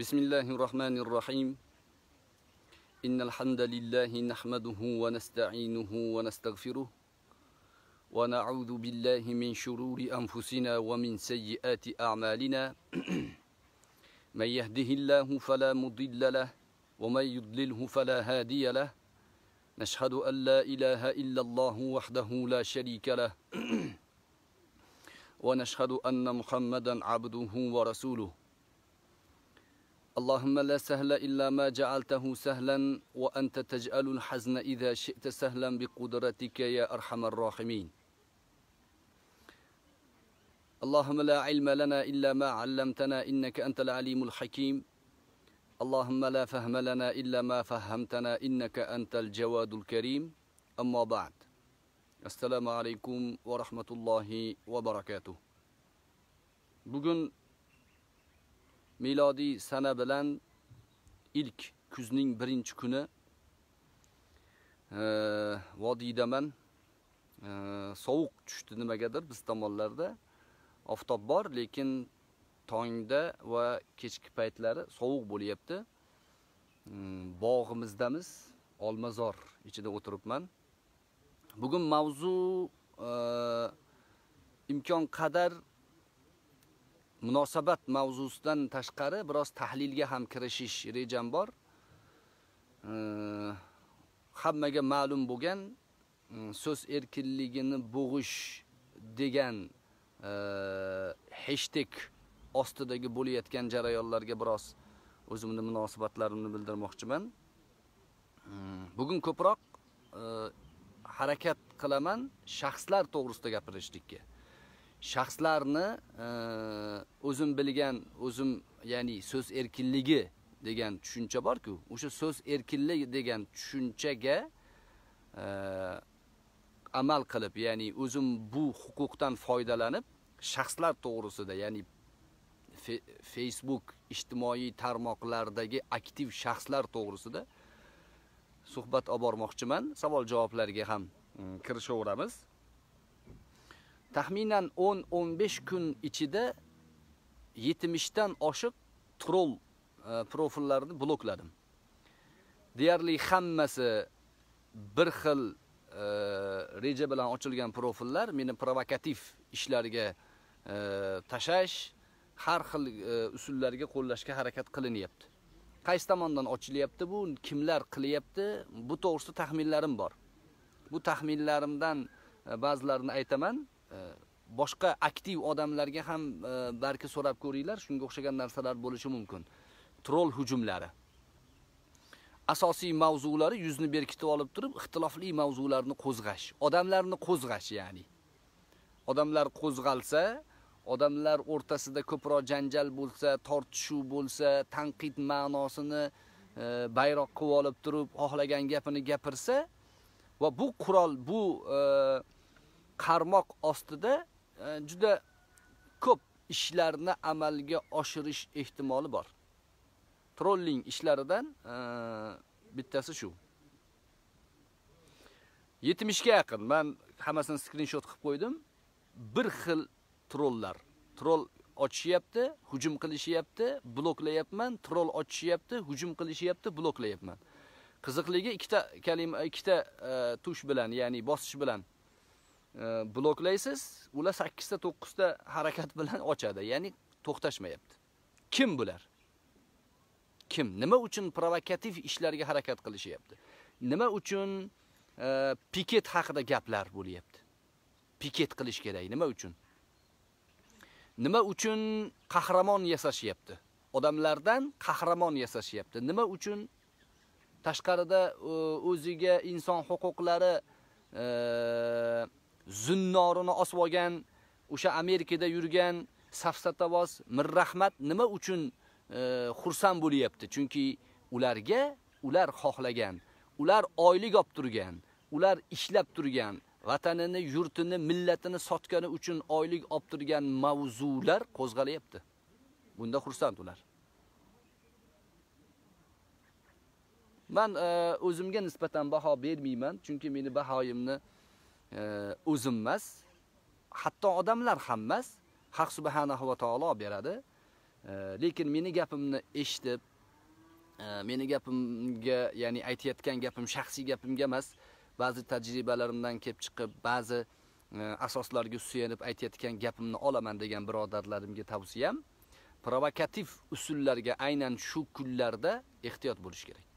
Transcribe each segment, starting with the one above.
بسم الله الرحمن الرحيم. إن الحمد لله نحمده ونستعينه ونستغفره ونعوذ بالله من شرور أنفسنا ومن سيئات أعمالنا. من يهده الله فلا مضل له ومن يضلله فلا هادي له. نشهد أن لا إله إلا الله وحده لا شريك له. ونشهد أن محمدا عبده ورسوله. اللهم لا سهل إلا ما جعلته سهلا وأنت تجعل الحزن إذا شئت سهلا بقدرتك يا أرحم الراحمين. اللهم لا علم لنا إلا ما علمتنا إنك أنت العليم الحكيم. اللهم لا فهم لنا إلا ما فهمتنا إنك أنت الجواد الكريم. أما بعد السلام عليكم ورحمة الله وبركاته. Bugün milodiy sana bilan ilk kuzning birinchi kuni vodiydaman sovuq tushdi nimagadir biz tomonlarda. Oftob bor lekin tongda va kechki paytlari sovuq bo'lyapti. Bog'imizdamiz olmazor ichida o'tiribman. Bugun mavzu imkon qadar munosabat mavzusidan tashqari biroz tahlilga ham kirishish rejam bor. Hammaga ma'lum bo'lgan e, so'z erkinligini bo'g'ish degan e, heshtek ostidagi bo'layotgan jarayonlarga biroz o'zimni munosabatlarimni bildirmoqchiman. Bugun ko'proq e, harakat qilaman shaxslar to'g'risida gapirishlikka. Shaxslarni e, o'zim bilgan, o'zim ya'ni so'z erkinligi degan tushuncha bor-ku, o'sha so'z erkinligi degan tushunchaga e, amal qilib, ya'ni o'zim bu huquqdan foydalanib, shaxslar to'g'risida, ya'ni Facebook ijtimoiy tarmoqlardagi aktiv shaxslar to'g'risida suhbat olib bormoqchiman. Savol-javoblarga ham e, kirishaveramiz. Taxminan 10-15 kun ichida 70 dan oshiq troll e, profillarini blokladim. Deyarli hammasi bir xil e, reja bilan ochilgan profillar meni provokativ ishlarga e, tashash, har xil usullarga qo'llashga harakat qilinyapti. Qaysi tomondan ochilyapti bu, kimlar qilyapti? Bu to'g'risida taxminlarim bor. Bu taxminlarimdan ba'zilarini aytaman. Э, boshqa aktiv odamlarga ham e, balki so'rab ko'ringlar, shunga o'xshagan narsalar bo'lishi mumkin. Troll hujumlari. Asosiy mavzulari yuzni berkitib olib turib, ixtilofli mavzularni qo'zg'ash, odamlarni qo'zg'ash, ya'ni. Odamlar qo'zg'alsa, odamlar o'rtasida ko'proq janjal bo'lsa, tortishuv bo'lsa, tanqid ma'nosini e, bayroq qilib olib turib, xohlagan gapini gapirsa va bu qurol, bu e, qarmoq ostida e, juda ko'p ishlarni amalga oshirish ehtimoli bor. Trolling ishlaridan e, bittasi shu. 70 ga yaqin men hammasini screenshot qilib qo'ydim. Bir xil trollar. Troll ochishyapti, hujum qilishyapti, bloklayapman, troll ochishyapti, hujum qilishyapti, bloklayapman. Qiziqligi ikkita kalima, ikkita e, tush bilan, ya'ni bosish bilan bloklaysiz, ular 8 ta 9 ta harakat bilan ochadi, ya'ni to'xtashmayapti. Kim bular? Kim? Nima uchun provokativ ishlarga harakat qilishyapti? Nima uchun e, piket haqida gaplar bo'lyapti? Piket qilish kerak. Nima uchun? Nima uchun qahramon yasashyapti? Odamlardan qahramon yasashyapti. Nima uchun tashqarida e, o'ziga inson huquqlari e, zunnorini osib olgan o'sha Amerikada yurgan safsatavoz Mirrahmat nima uchun e, xursand bo'lyapti? Chunki ularga ular xohlagan, ular oylik olib turgan, ular ishlab turgan, vatanini, yurtini, millatini sotgani uchun oylik olib turgan mavzular qo'zg'alyapti. Bunda xursand ular. Men e, o'zimga nisbatan baho bermayman, chunki meni bahoyimni o'zim emas, hatto odamlar ham emas, Haq subhanahu va taolo beradi. lekin meni gapimni eshitib e, meni gapimga ya'ni aytayotgan gapim shaxsiy gapimga emas ba'zi tajribalarimdan kelib chiqib ba'zi e, asoslarga suyanib aytayotgan gapimni olaman degan birodarlarimga tavsiyam provokativ usullarga aynan shu kunlarda ehtiyot bo'lish kerak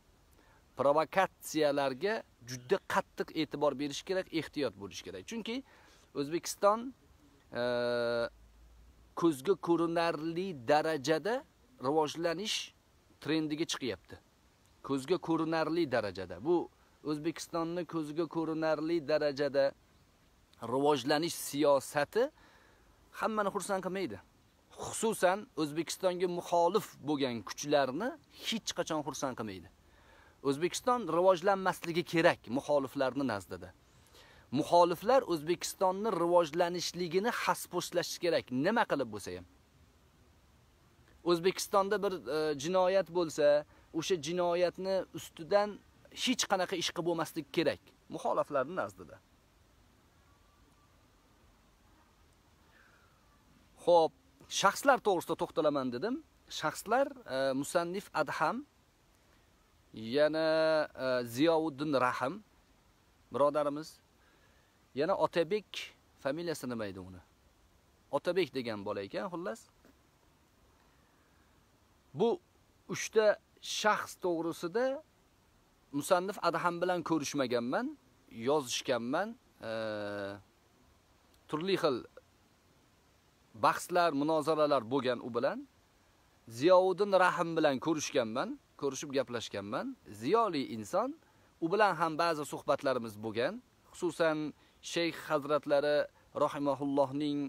provokatsiyalarga juda qattiq e'tibor berish kerak ehtiyot bo'lish kerak. Chunki o'zbekiston e, ko'zga ko'rinarli darajada rivojlanish trendiga chiqyapti. Ko'zga ko'rinarli darajada. Bu o'zbekistonni ko'zga ko'rinarli darajada rivojlanish siyosati hammani xursand qilmaydi. Xususan o'zbekistonga muxolif bo'lgan kuchlarni hech qachon xursand qilmaydi. O'zbekiston rivojlanmasligi kerak muxoliflarni nazdida. Muxoliflar o'zbekistonni rivojlanishligini xaspo'shlash kerak. Nima qilib bo'lsa ham? O'zbekistonda bir e, jinoyat bo'lsa o'sha jinoyatni ustidan hech qanaqa ish qilib bo'lmaslik kerak muxoliflarni nazdida. Xo'p, shaxslar to'g'risida to'xtalaman dedim. Shaxslar e, musannif Adham, yana e, Ziyovuddin Rahim birodarimiz, yana Otabek familiyasi nima edi uni? Otabek degan bola ekan, xullas. Bu uchta shaxs to'g'risida musannif Adham bilan ko'rishmaganman, yozishganman. E, turli xil bahslar, munozaralar bo'lgan u bilan. Ziyovuddin Rahim bilan ko'rishganman, ko'rishib gaplashganman. Ziyoli inson, u bilan ham ba'zi suhbatlarimiz bo'lgan. Xususan Sheyx hazratlari rahimahullohning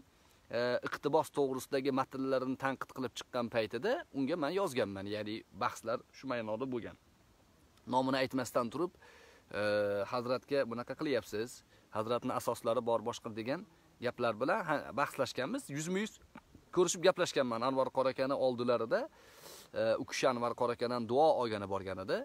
e, iqtibos to'g'risidagi matnlarini tanqid qilib chiqqan paytida unga men yozganman, ya'ni bahslar shu ma'noda bo'lgan. Nomini aytmasdan turib, e, hazratga bunaqa qilyapsiz, hazratning asoslari bor boshqa degan gaplar bilan bahslashganmiz. Yuzma-yuz ko'rishib gaplashganman Anvar qorakani oldilarida. U kishi Anvar qorakandan duo olgani borgan edi.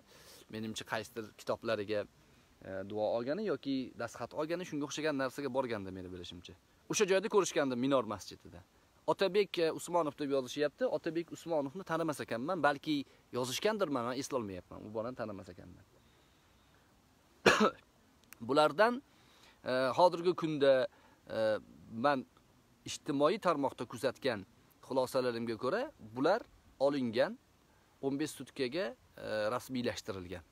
Menimcha qaysidir kitoblariga e, duo olgani yoki dastxat olgani shunga o'xshagan narsaga borganda meni bilishimcha. O'sha joyda ko'rishgandim Minor masjidida. Otabek e, Usmonov deb yozishyapti. Otabek Usmonovni tanimas ekanman, balki yozishgandirman, men eslolmayapman. U bolani tanimas ekanman. Bulardan e, hozirgi kunda man ijtimoiy tarmoqda kuzatgan xulosalarimga ko'ra bular olingan 15 sutkaga e, rasmiylashtirilgan.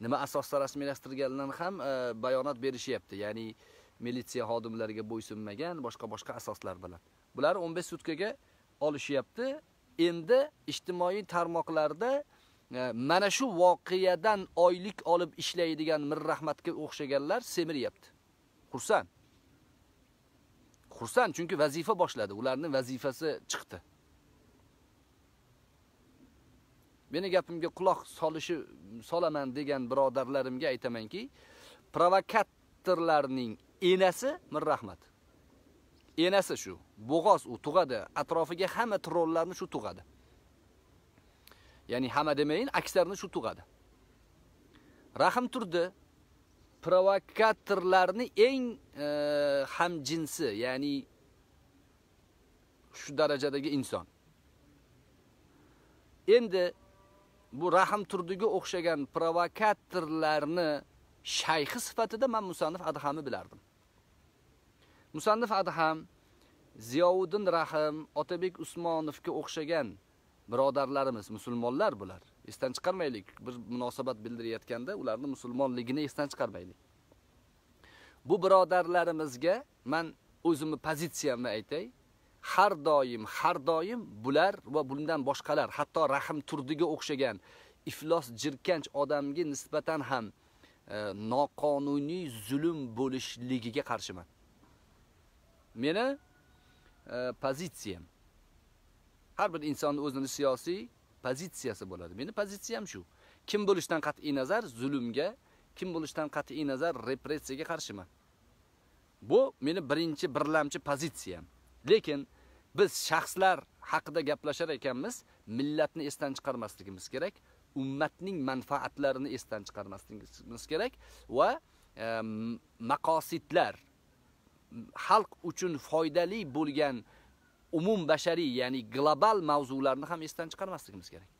Nima asosda rasmiylashtirilganidan ham e, bayonot berishyapti. Ya'ni militsiya xodimlariga bo'ysunmagan, boshqa-boshqa asoslar bilan. Bular 15 sutkaga olishyapti. Endi ijtimoiy tarmoqlarda e, mana shu voqeadan oylik olib ishlaydigan Mirrahmatga o'xshaganlar semiryapti. Xursand. Xursand chunki vazifa boshladi. Ularning vazifasi chiqdi. Meni gapimga quloq solishi solaman degan birodarlarimga aytamanki, provokatorlarning enasi Mirrahmat. Enasi shu. Bo'g'oz u tug'adi. Atrofiga hamma trollarni shu tug'adi. Ya'ni hamma demayin, aksarni shu tug'adi. Rahim turdi, provokatorlarni eng e, hamjinsi, ya'ni shu darajadagi inson. Endi bu Rahim Turdiga o'xshagan provokatorlarni shayxi sifatida men Musannif Adhamni bilardim. Musannif Adham Ziyovuddin Rahim, Otabek Usmonovga o'xshagan birodarlarimiz, musulmonlar bular. esdan chiqarmaylik. Bir munosabat bildirayotganda ularni musulmonligini esdan chiqarmaylik. Bu birodarlarimizga men o'zimni pozitsiyamni aytay. Har doim, har doim bular va bundan boshqalar, hatto Rahim Turdiga o'xshagan iflos jirkanch odamga nisbatan ham e, noqonuniy zulm bo'lishligiga qarshiman. Meni e, pozitsiyam har bir insonning o'zini siyosiy pozitsiyasi bo'ladi. Meni pozitsiyam shu. Kim bo'lishdan qat'iy nazar zulmga, kim bo'lishdan qat'iy nazar repressiyaga qarshiman. Bu meni birinchi birlamchi pozitsiyam. Lekin biz shaxslar haqida gaplashar ekanmiz, millatni esdan chiqarmasligimiz kerak, ummatning manfaatlarini esdan chiqarmasligimiz kerak va e, maqosidlar xalq uchun foydali bo'lgan umum bashariy, ya'ni global mavzularni ham esdan chiqarmasligimiz kerak.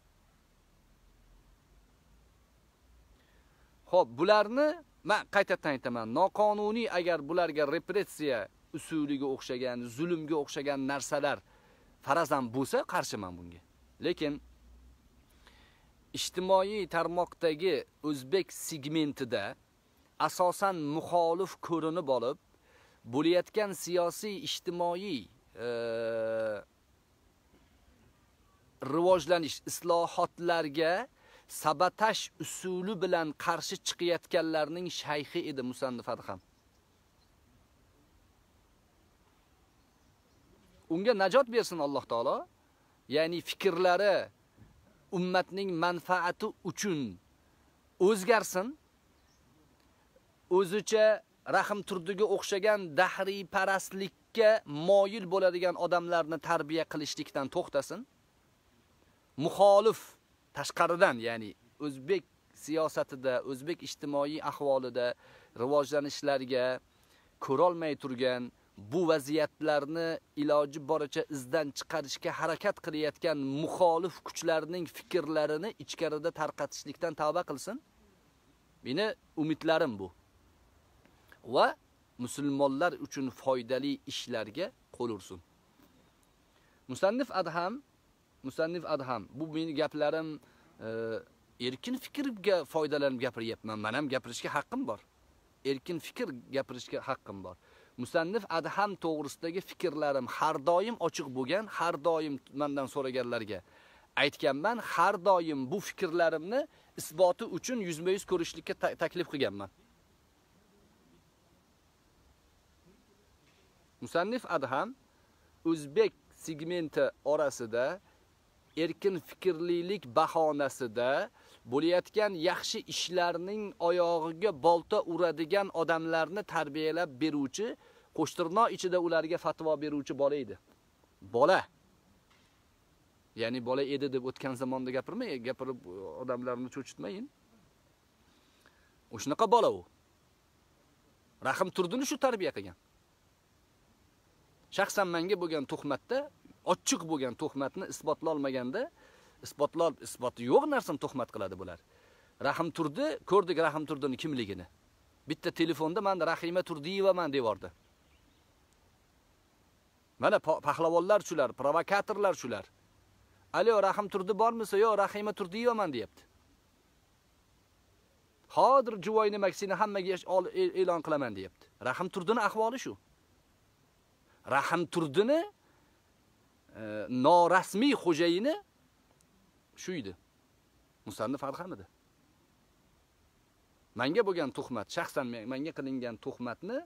Xo'p, bularni men qaytadan aytaman, noqonuniy agar bularga repressiya usuliga o'xshagan, zulmga o'xshagan narsalar farazan bo'lsa, qarshiman bunga. Lekin ijtimoiy tarmoqdagi o'zbek segmentida asosan muxolif ko'rinib olib, bo'layotgan siyosiy ijtimoiy e, rivojlanish islohotlarga sabatash usuli bilan qarshi chiqayotganlarning shayxi edi musannif Adham. Unga najot bersin Alloh taolo. Ya'ni fikrlari ummatning manfaati uchun o'zgarsin. O'zicha Rahim Turdiga o'xshagan dahriy parastlikka moyil bo'ladigan odamlarni tarbiya qilishlikdan to'xtasin. Muxolif tashqaridan, ya'ni o'zbek siyosatida, o'zbek ijtimoiy ahvolida rivojlanishlarga ko'rolmay turgan bu vaziyatlarni iloji boricha izdan chiqarishga harakat qilayotgan muxolif kuchlarning fikrlarini ichkarida tarqatishlikdan tavba qilsin. Meni umidlarim bu. Va musulmonlar uchun foydali ishlarga qo'l ursin. Musannif Adham musannif Adham bu meni gaplarim e, erkin fikrga foydalanib gapiryapman. Men ham gapirishga haqqim bor. Erkin fikr gapirishga haqqim bor. Musannif Adham to'g'risidagi fikrlarim har doim ochiq bo'lgan, har doim mendan so'raganlarga aytganman, har doim bu fikrlarimni isboti uchun yuzma-yuz ko'rishlikka taklif qilganman. Musannif Adham o'zbek segmenti orasida erkin fikrlilik bahonasida bo'layotgan yaxshi ishlarning oyog'iga bolta uradigan odamlarni tarbiyalab beruvchi, qo'shtirno ichida ularga fatvo beruvchi bola edi. Bola. Ya'ni bola edi deb o'tgan zamonda gapirmay, gapirib odamlarni cho'chitmayin. O'shnaqa bola u. Rahim Turdini shu tarbiya qilgan. Shaxsan menga bo'lgan tuhmatda, ochiq bo'lgan tuhmatni isbotlay olmaganda isbotlol isboti yo'q narsani tuhmat qiladi bular. Rahim turdi, ko'rdik Rahim turdini kimligini. Bitta telefonda men Rahima Turdiyevaman deyordi. Mana pahlavonlar shular, provokatorlar shular. Alo, Rahim turdi bormisa? Yo'q, Rahima Turdiyevaman deyapti. Hozir juvoyni maksini hammaga e-, e'lon qilaman deyapti. Rahim turdini ahvoli shu. Rahim turdini e, norasmiy xo'jayini shu edi. Musannif Adham edi. Menga bo'lgan tuhmat, shaxsan menga qilingan tuhmatni,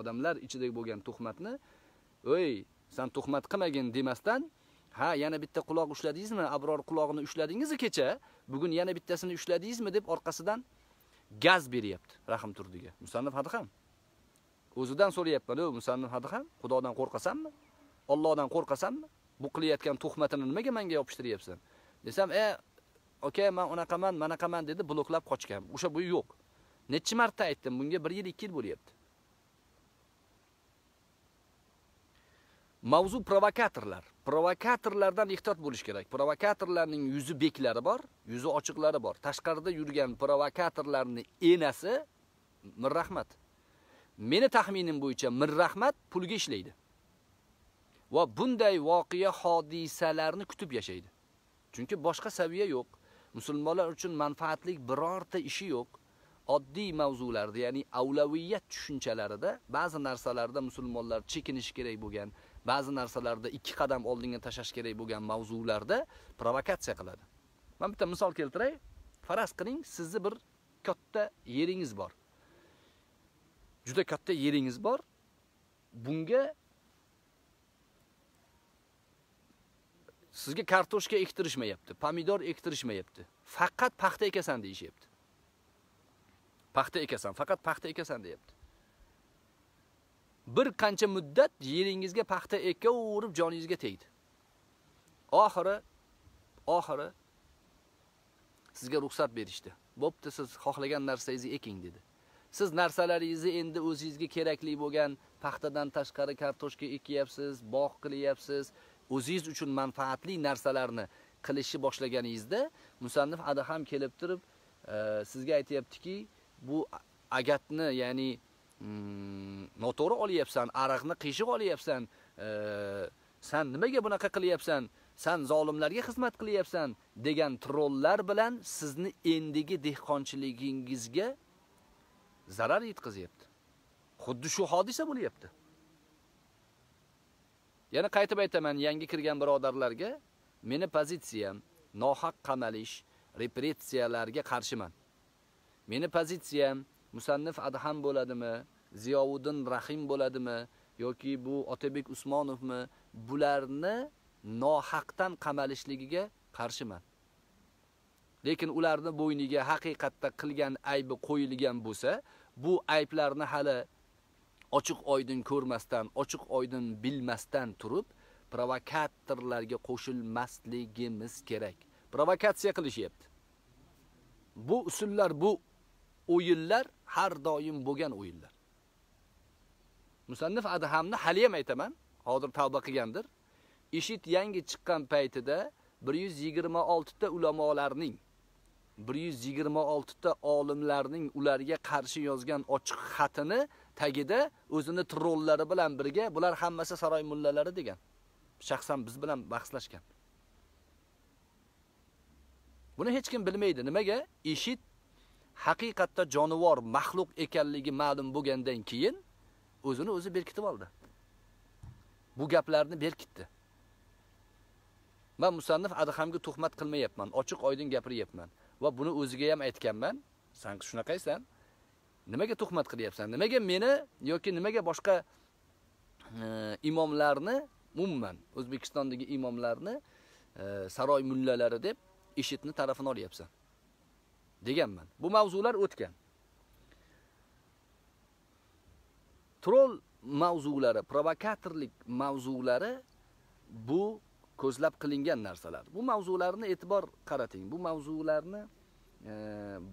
odamlar ichidagi bo'lgan tuhmatni, "O'y, sen tuhmat qilmagin" demasdan, "Ha, yana bitta quloq ushladingizmi? Abror quloqini ushladingizmi kecha? Bugun yana bittasini ushladingizmi?" deb orqasidan gaz beryapti Rahim Turdiga. Musannif Adham. O'zidan so'rayapman, "O, Musannif Adham, Xudodan qo'rqasanmi? Allohdan qo'rqasanmi? Bu qilayotgan tuhmatini nimaga menga yopishtiryapsan?" Desam, "E, okay, men unaqaman, manaqaman" dedi, bloklab qochgan. O'sha bu yo'q. Necha marta aytdim, bunga 1 yil, 2 yil bo'lyapti. Mavzu provokatorlar. Provokatorlardan ehtiyot bo'lish kerak. Provokatorlarning yuzi beklari bor, yuzi ochiqlari bor. Tashqarida yurgan provokatorlarning enasi Mirrahmat. Meni taxminim bo'yicha Mirrahmat pulga ishlaydi. Va bunday voqea hodisalarni kutib yashaydi. Chunki boshqa saviya yo'q. Musulmonlar uchun manfaatlik birorta ishi yo'q. Oddiy mavzularda, ya'ni avlaviyat tushunchalarida ba'zi narsalarda musulmonlar chekinish kerak bo'lgan, ba'zi narsalarda ikki qadam oldinga tashlash kerak bo'lgan mavzularda provokatsiya qiladi. Men bitta misol keltiray. Faraz qiling, sizni bir katta yeringiz bor. Juda katta yeringiz bor. Bunga Sizga kartoshka ektirishmayapti, pomidor ektirishmayapti. Faqat paxta ekasan deyishyapti. Paxta ekasan, faqat paxta ekasan deyapti. Bir qancha muddat yeringizga paxta ekaverib joningizga tegdi. Oxiri oxiri sizga ruxsat berishdi. Bo'pti, siz xohlagan narsangizni eking dedi. Siz narsalaringizni endi o'zingizga kerakli bo'lgan paxtadan tashqari kartoshka ekyapsiz, bog' qilyapsiz, o'zingiz uchun manfaatli narsalarni qilishni boshlaganingizda musannif Adaham kelib turib e, sizga aytyaptiki, bu agatni, ya'ni mm, noto'g'ri olyapsan, araqni qiyshiq olyapsan, e, san nimaga bunaqa qilyapsan? San zolimlarga xizmat qilyapsan degan trollar bilan sizni endigi dehqonchiligingizga zarar yetkazyapti. Xuddi shu hodisa bo'lyapti. Yana qaytib aytaman, yangi kirgan birodarlarga, meni pozitsiyam nohaq qamalish, repressiyalarga qarshiman. Meni pozitsiyam musannif Adham bo'ladimi, Ziyovuddin Rahim bo'ladimi yoki bu Otabek Usmonovmi, bularni nohaqdan qamalishligiga qarshiman. Lekin ularni bo'yniga haqiqatda qilgan aybi qo'yilgan bo'lsa, bu ayblarni hali ochiq oydin ko'rmasdan, ochiq oydin bilmasdan turib, provokatorlarga qo'shilmasligimiz kerak. Provokatsiya qilishyapti. Bu usullar, bu o'yinlar har doim bo'lgan o'yinlar. Musannif Adhamni hali ham aytaman, hozir tavba qilgandir. Ishit yangi chiqqan paytida 126 ta ulamolarning 126 ta olimlarning ularga qarshi yozgan ochiq xatini tagida o'zini trollari bilan birga bular hammasi saroy mullalari degan. Shaxsan biz bilan bahslashgan. Buni hech kim bilmaydi. Nimaga? Ishit haqiqatda jonivor, mahluq ekanligi ma'lum bo'lgandan keyin o'zini o'zi berkitib oldi. Bu gaplarni berkitdi. Men musannif Adhamga tuhmat qilmayapman, ochiq oydin gapiryapman va buni o'ziga ham aytganman. Sen shunaqaysan? Nimaga tuhmat qilyapsan? Nimaga meni yoki nimaga boshqa e, imomlarni umuman O'zbekistondagi imomlarni e, saroy mullalari deb ishitni tarafini olyapsan? deganman. Bu mavzular o'tgan. Troll mavzulari, provokatorlik mavzulari bu ko'zlab qilingan narsalar. Bu mavzularni e'tibor qarating. Bu mavzularni e,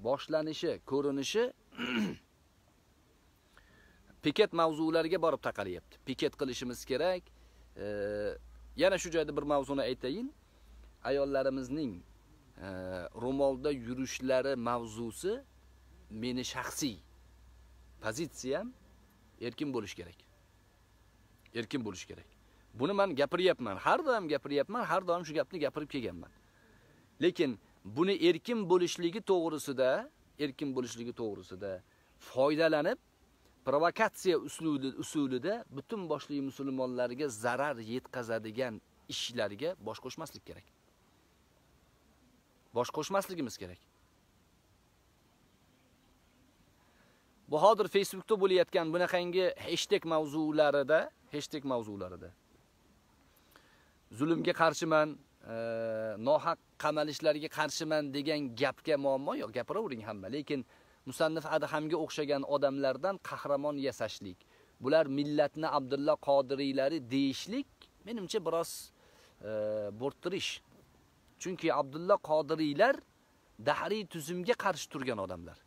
boshlanishi, ko'rinishi piket mavzulariga borib taqalyapti. Piket qilishimiz kerak. E, yana shu joyda bir mavzuni aytayin. Ayollarimizning e, ro'molda yurishlari mavzusi meni shaxsiy pozitsiyam erkin bo'lish kerak. Erkin bo'lish kerak. Buni men gapiryapman, har doim gapiryapman, har doim shu gapni gapirib kelganman. Lekin buni erkin bo'lishligi to'g'risida, erkin bo'lishligi to'g'risida foydalanib provokatsiya usulida usulida butun boshli musulmonlarga zarar yetkazadigan ishlarga bosh qo'shmaslik kerak. Bosh qo'shmasligimiz kerak. Bu hozir Facebookda bo'layotgan bunaqangi hashtag mavzularida, hashtag mavzularida zulmga qarshiman, e, nohaq qamalishlarga qarshiman degan gapga muammo yo'q, gapiravering hamma. Lekin musannif Adhamga o'xshagan odamlardan qahramon yasashlik, bular millatni Abdulla Qodiriylari deyishlik menimcha biroz e, bo'rttirish. Chunki Abdulla Qodiriylar dahriy tuzumga qarshi turgan odamlar.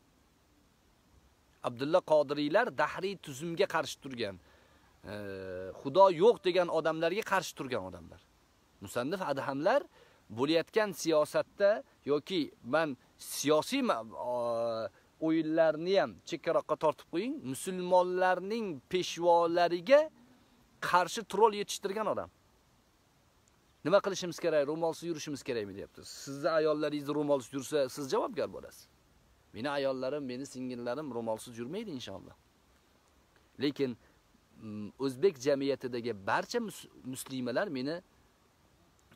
Abdulla Qodiriylar dahriy tuzumga qarshi turgan, e, Xudo yo'q degan odamlarga qarshi turgan odamlar. musannif adhamlar bo'layotgan siyosatda yoki men siyosiy o'yinlarni ham chekkaroqqa tortib qo'ying, musulmonlarning peshvolariga qarshi troll yetishtirgan odam. Nima qilishimiz kerak? Ro'molsiz yurishimiz kerakmi deyapti. Sizni ayollaringiz ro'molsiz yursa, siz javobgar bo'lasiz. Meni ayollarim, meni singillarim ro'molsiz yurmaydi inshaalloh. Lekin mm, o'zbek jamiyatidagi barcha muslimalar meni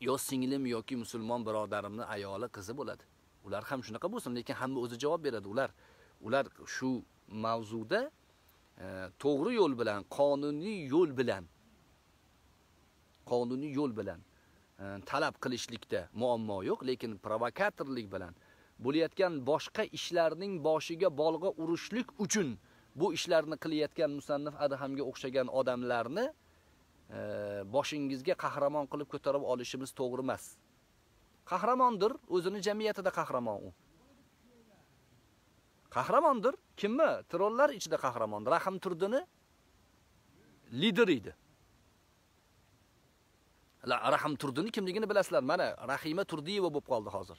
yo singlim yoki musulmon birodarimni ayoli qizi bo'ladi. Ular ham shunaqa bo'lsin, lekin hamma o'zi javob beradi. Ular ular shu mavzuda e, to'g'ri yo'l bilan, qonuniy yo'l bilan qonuniy yo'l bilan e, talab qilishlikda muammo yo'q, lekin provokatorlik bilan bo'layotgan boshqa ishlarning boshiga bolg'a urishlik uchun bu ishlarni qilayotgan musannif Adhamga o'xshagan odamlarni e, boshingizga qahramon qilib ko'tarib olishimiz to'g'ri emas. Qahramondir, o'zini jamiyatida qahramon u. Qahramondir. Kimmi? Trollar ichida qahramon. Rahim Turdini lider edi. Rahim Turdini kimligini bilasizlar. Mana Rahima Turdiyeva bo'lib qoldi hozir.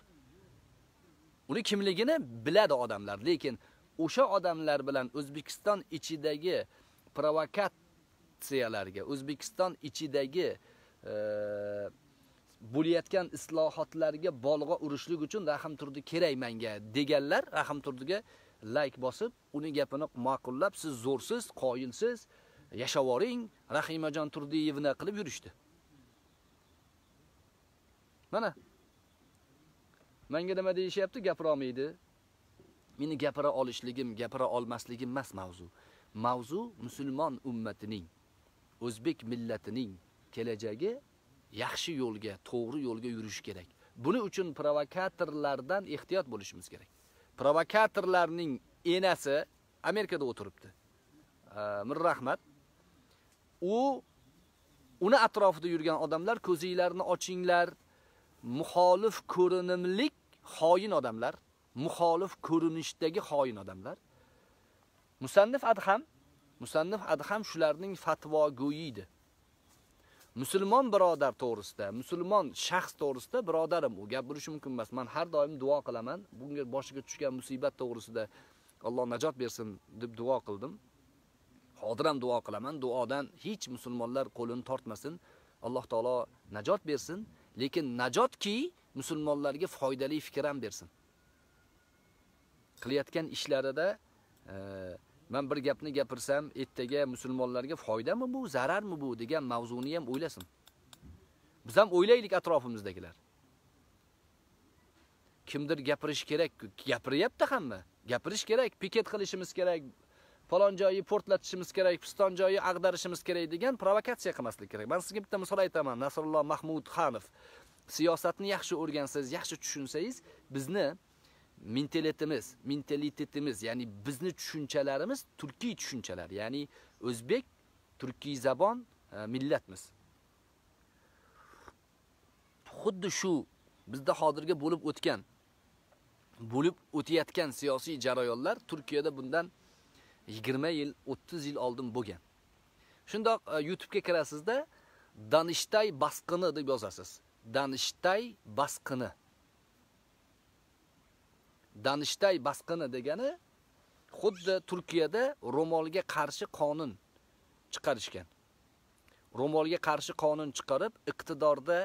Uni kimligini biladi odamlar, lekin o'sha odamlar bilan O'zbekiston ichidagi provokatsiyalarga, O'zbekiston ichidagi e, bo'layotgan islohotlarga bolg'a urishlik uchun Rahim Turdi kerak menga deganlar Rahim Turdiga like bosib, uning gapini ma'qullab, siz zo'rsiz, qoyilsiz, yashavoring, Rahimajon Turdiyevna qilib yurishdi. Mana Menga nima deyishyapti? Gapira olmaydi. Meni gapira olishligim, gapira olmasligim emas mavzu. Mavzu musulmon ummatining, o'zbek millatining kelajagi yaxshi yo'lga, to'g'ri yo'lga yurish kerak. Buni uchun provokatorlardan ehtiyot bo'lishimiz kerak. Provokatorlarning enasi Amerikada o'tiribdi. Mirrahmat. U uni atrofida yurgan odamlar ko'zinglarni ochinglar, muxolif ko'rinimlik xoin odamlar, muxolif ko'rinishdagi xoin odamlar. Musannif Adham, Musannif Adham shularning fatvo go'yiydi. Musulmon birodar to'g'risida, musulmon shaxs to'g'risida birodarim u gap bo'lishi mumkin emas. Men har doim duo qilaman. Bunga boshiga tushgan musibat to'g'risida Alloh najot bersin deb duo qildim. Hozir ham duo qilaman. Duodan hech musulmonlar qo'lini tortmasin. Alloh taolo najot bersin. lekin najotki musulmonlarga foydali fikr ham bersin. Qilayotgan ishlarida e, men bir gapni gapirsam, ertaga musulmonlarga foydami bu, zararmi bu degan mavzuni ham o'ylasin. Biz ham o'ylaylik atrofimizdagilar. Kimdir gapirish kerak, gapiryapti hamma. Gapirish kerak, piket qilishimiz kerak, falon joyi portlatishimiz kerak, piston joyi ag'darishimiz kerak degan provokatsiya qilmaslik kerak. Men sizga bitta misol aytaman. Nasrulloh Mahmud Xanov siyosatni yaxshi o'rgansangiz, yaxshi tushunsangiz, bizni mentalitimiz, mentalitetimiz, ya'ni bizni tushunchalarimiz turkiy tushunchalar, ya'ni o'zbek turkiy zabon e, millatmiz. Xuddi shu bizda hozirgi bo'lib o'tgan bo'lib o'tayotgan siyosiy jarayonlar Turkiyada bundan 20 yil, 30 yil oldin bo'lgan. Shundoq YouTube YouTube'ga kirasizda Danishtay basqini deb yozasiz. Danishtay basqini. Danishtay basqini degani xuddi Turkiyada ro'molga qarshi qonun chiqarishgan. Ro'molga qarshi qonun chiqarib, iqtidorda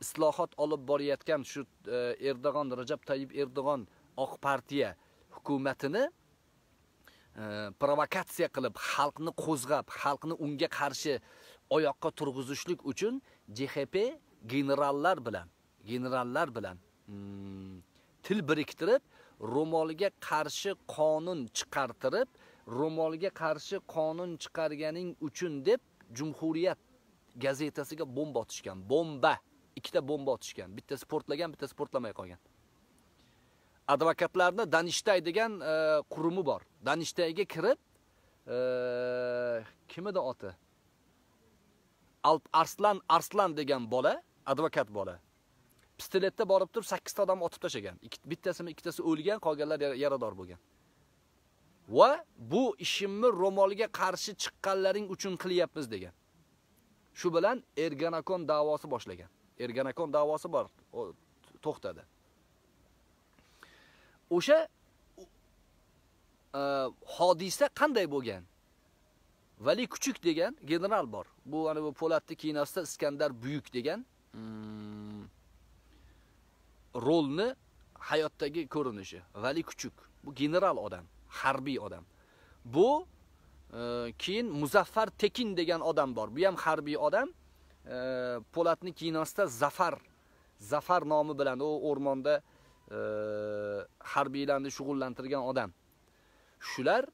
islohot olib borayotgan shu e, Erdo'g'on, Rajab Tayyib Erdo'g'on oq partiya hukumatini e, provokatsiya qilib, xalqni qo'zg'ab, xalqni unga qarshi oyoqqa turg'izishlik uchun JHP generallar bilan, generallar bilan hmm, til biriktirib, ro'molga qarshi qonun chiqartirib, ro'molga qarshi qonun chiqarganing uchun deb Jumhuriyat gazetasiga bomba otishgan. Bomba, ikkita bomba otishgan. Bittasi portlagan, bittasi portlamay qolgan. advokatlarni Danishtay degan e, qurumi bor. Danishtayga kirib e, kim edi oti? Alp Arslan Arslan degan bola, advokat bola. Pistoletda borib turib 8 ta odam otib tashagan. Bittasimi ikkitasi o'lgan, qolganlar yarador bo'lgan. Va bu ishimni ro'molga qarshi chiqqanlaring uchun qilyapmiz degan. Shu bilan Erganakon da'vosi boshlagan. Erganakon da'vosi bor, to'xtadi. o'sha e, hodisa qanday bo'lgan? Vali Kuchuk degan general bor. Bu ana bu Polatni kinosida Iskandar Buyuk degan hmm, rolni hayotdagi ko'rinishi. Vali Kuchuk. Bu general odam, harbiy odam. Bu e, keyin Muzaffar Tekin degan odam bor. Bu ham harbiy odam. E, Polatni kinosida Zafar Zafar nomi bilan u o'rmonda e, harbiylarni shug'ullantirgan odam. Shular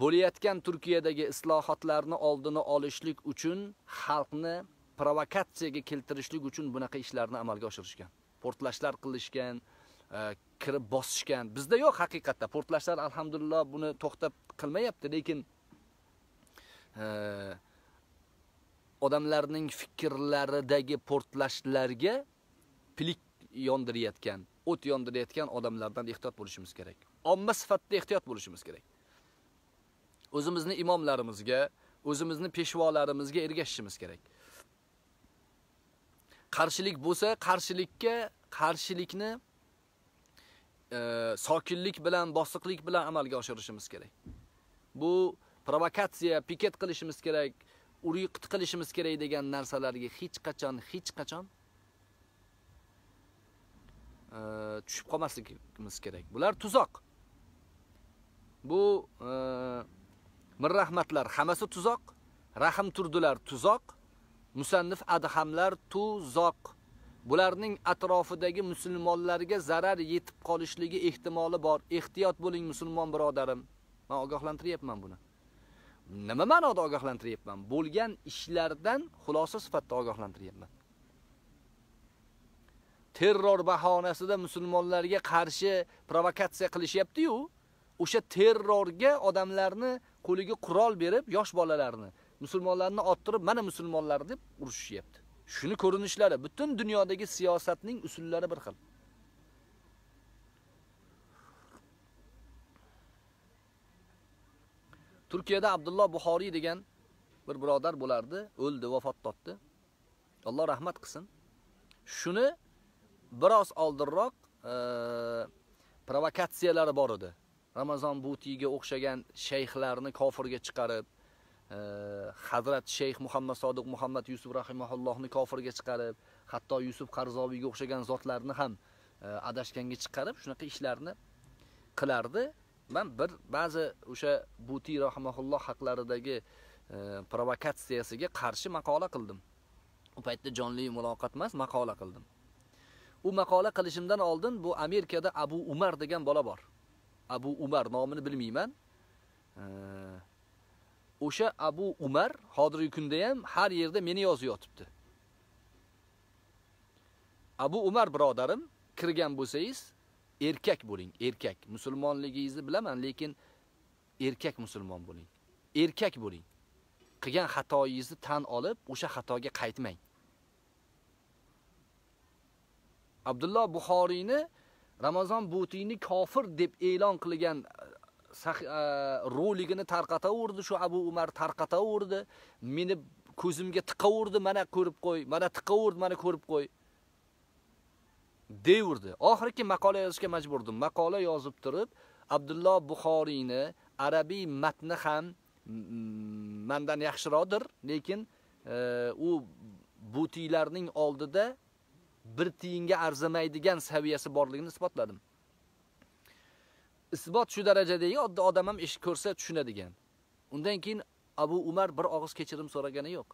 bo'layotgan Turkiyadagi islohotlarni oldini olishlik uchun xalqni provokatsiyaga keltirishlik uchun bunaqa ishlarni amalga oshirishgan. Portlashlar qilishgan, e, kirib bosishgan. Bizda yo'q haqiqatda. Portlashlar alhamdulillah buni to'xtab qilmayapti, lekin e, odamlarning fikrlaridagi portlashlarga pilik yondirayotgan, o't yondirayotgan odamlardan ehtiyot bo'lishimiz kerak. Omma sifatida ehtiyot bo'lishimiz kerak. O'zimizni imomlarimizga, o'zimizni peshvolarimizga ergashishimiz kerak. Qarshilik bo'lsa, qarshilikka qarshilikni e, sokinlik bilan, bosiqlik bilan amalga oshirishimiz kerak. Bu provokatsiya, piket qilishimiz kerak, uriqit qilishimiz kerak degan narsalarga hech qachon, hech qachon e, tushib qolmasligimiz kerak. Bular tuzoq. Bu e, mir rahmatlar hammasi tuzoq, rahm turdilar tuzoq, musannif adhamlar tuzoq. Bularning atrofidagi musulmonlarga zarar yetib qolishligi ehtimoli bor. Ehtiyot bo'ling musulmon birodarim. Men ogohlantiryapman buni. Nima ma'noda ogohlantiryapman? Bo'lgan ishlardan xulosa sifatida ogohlantiryapman. Terror bahonasida musulmonlarga qarshi provokatsiya qilishyapti-yu, o'sha terrorga odamlarni qo'liga qurol berib, yosh bolalarni, musulmonlarni ottirib, mana musulmonlar deb urushishyapti. Shuni ko'rinishlari butun dunyodagi siyosatning usullari bir xil. Turkiyada Abdulloh Buxoriy degan bir birodar bo'lardi, o'ldi, vafot topdi. Alloh rahmat qilsin. Shuni biroz oldinroq e, provokatsiyalari bor edi. Ramazon Butiga o'xshagan shayxlarni kofirga chiqarib, Hazrat Shayx Muhammad Sodiq Muhammad Yusuf rahimahullohni kofirga chiqarib, hatto Yusuf Qarzoviyga o'xshagan zotlarni ham e, adashganga chiqarib, shunaqa ishlarni qilardi. Men bir ba'zi o'sha Buti rahimahulloh haqlaridagi e, provokatsiyasiga qarshi maqola qildim. U paytda jonli muloqot emas, maqola qildim. U maqola qilishimdan oldin bu Amerikada Abu Umar degan bola bor. Abu Umar nomini bilmayman. E, O'sha Abu Umar hozirgi kunda ham har yerda meni yozib yotibdi. Abu Umar birodarim, kirgan bo'lsangiz, erkak bo'ling, erkak. Musulmonligingizni bilaman, lekin erkak musulmon bo'ling. Erkak bo'ling. Qilgan xatoyingizni tan olib, o'sha xatoga qaytmang. Abdulloh Buxoriyni Ramazon Butini kofir deb e'lon qilgan E, roligini tarqataverdi shu Abu Umar tarqataverdi. Meni ko'zimga tiqaverdi, mana ko'rib qo'y, mana tiqaverdi, mana ko'rib qo'y. Deyrdi. Oxirgi maqola yozishga majburdim. Maqola yozib turib, Abdulloh Buxoriyni arabiy matni ham mm, mandan yaxshiroqdir, lekin e, u butiylarning oldida bir tiyinga arzimaydigan saviyasi borligini isbotladim. Isbot shu darajadagi oddiy odam ham ish ko'rsa tushunadigan. Undan keyin Abu Umar bir og'iz kechirim so'ragani yo'q.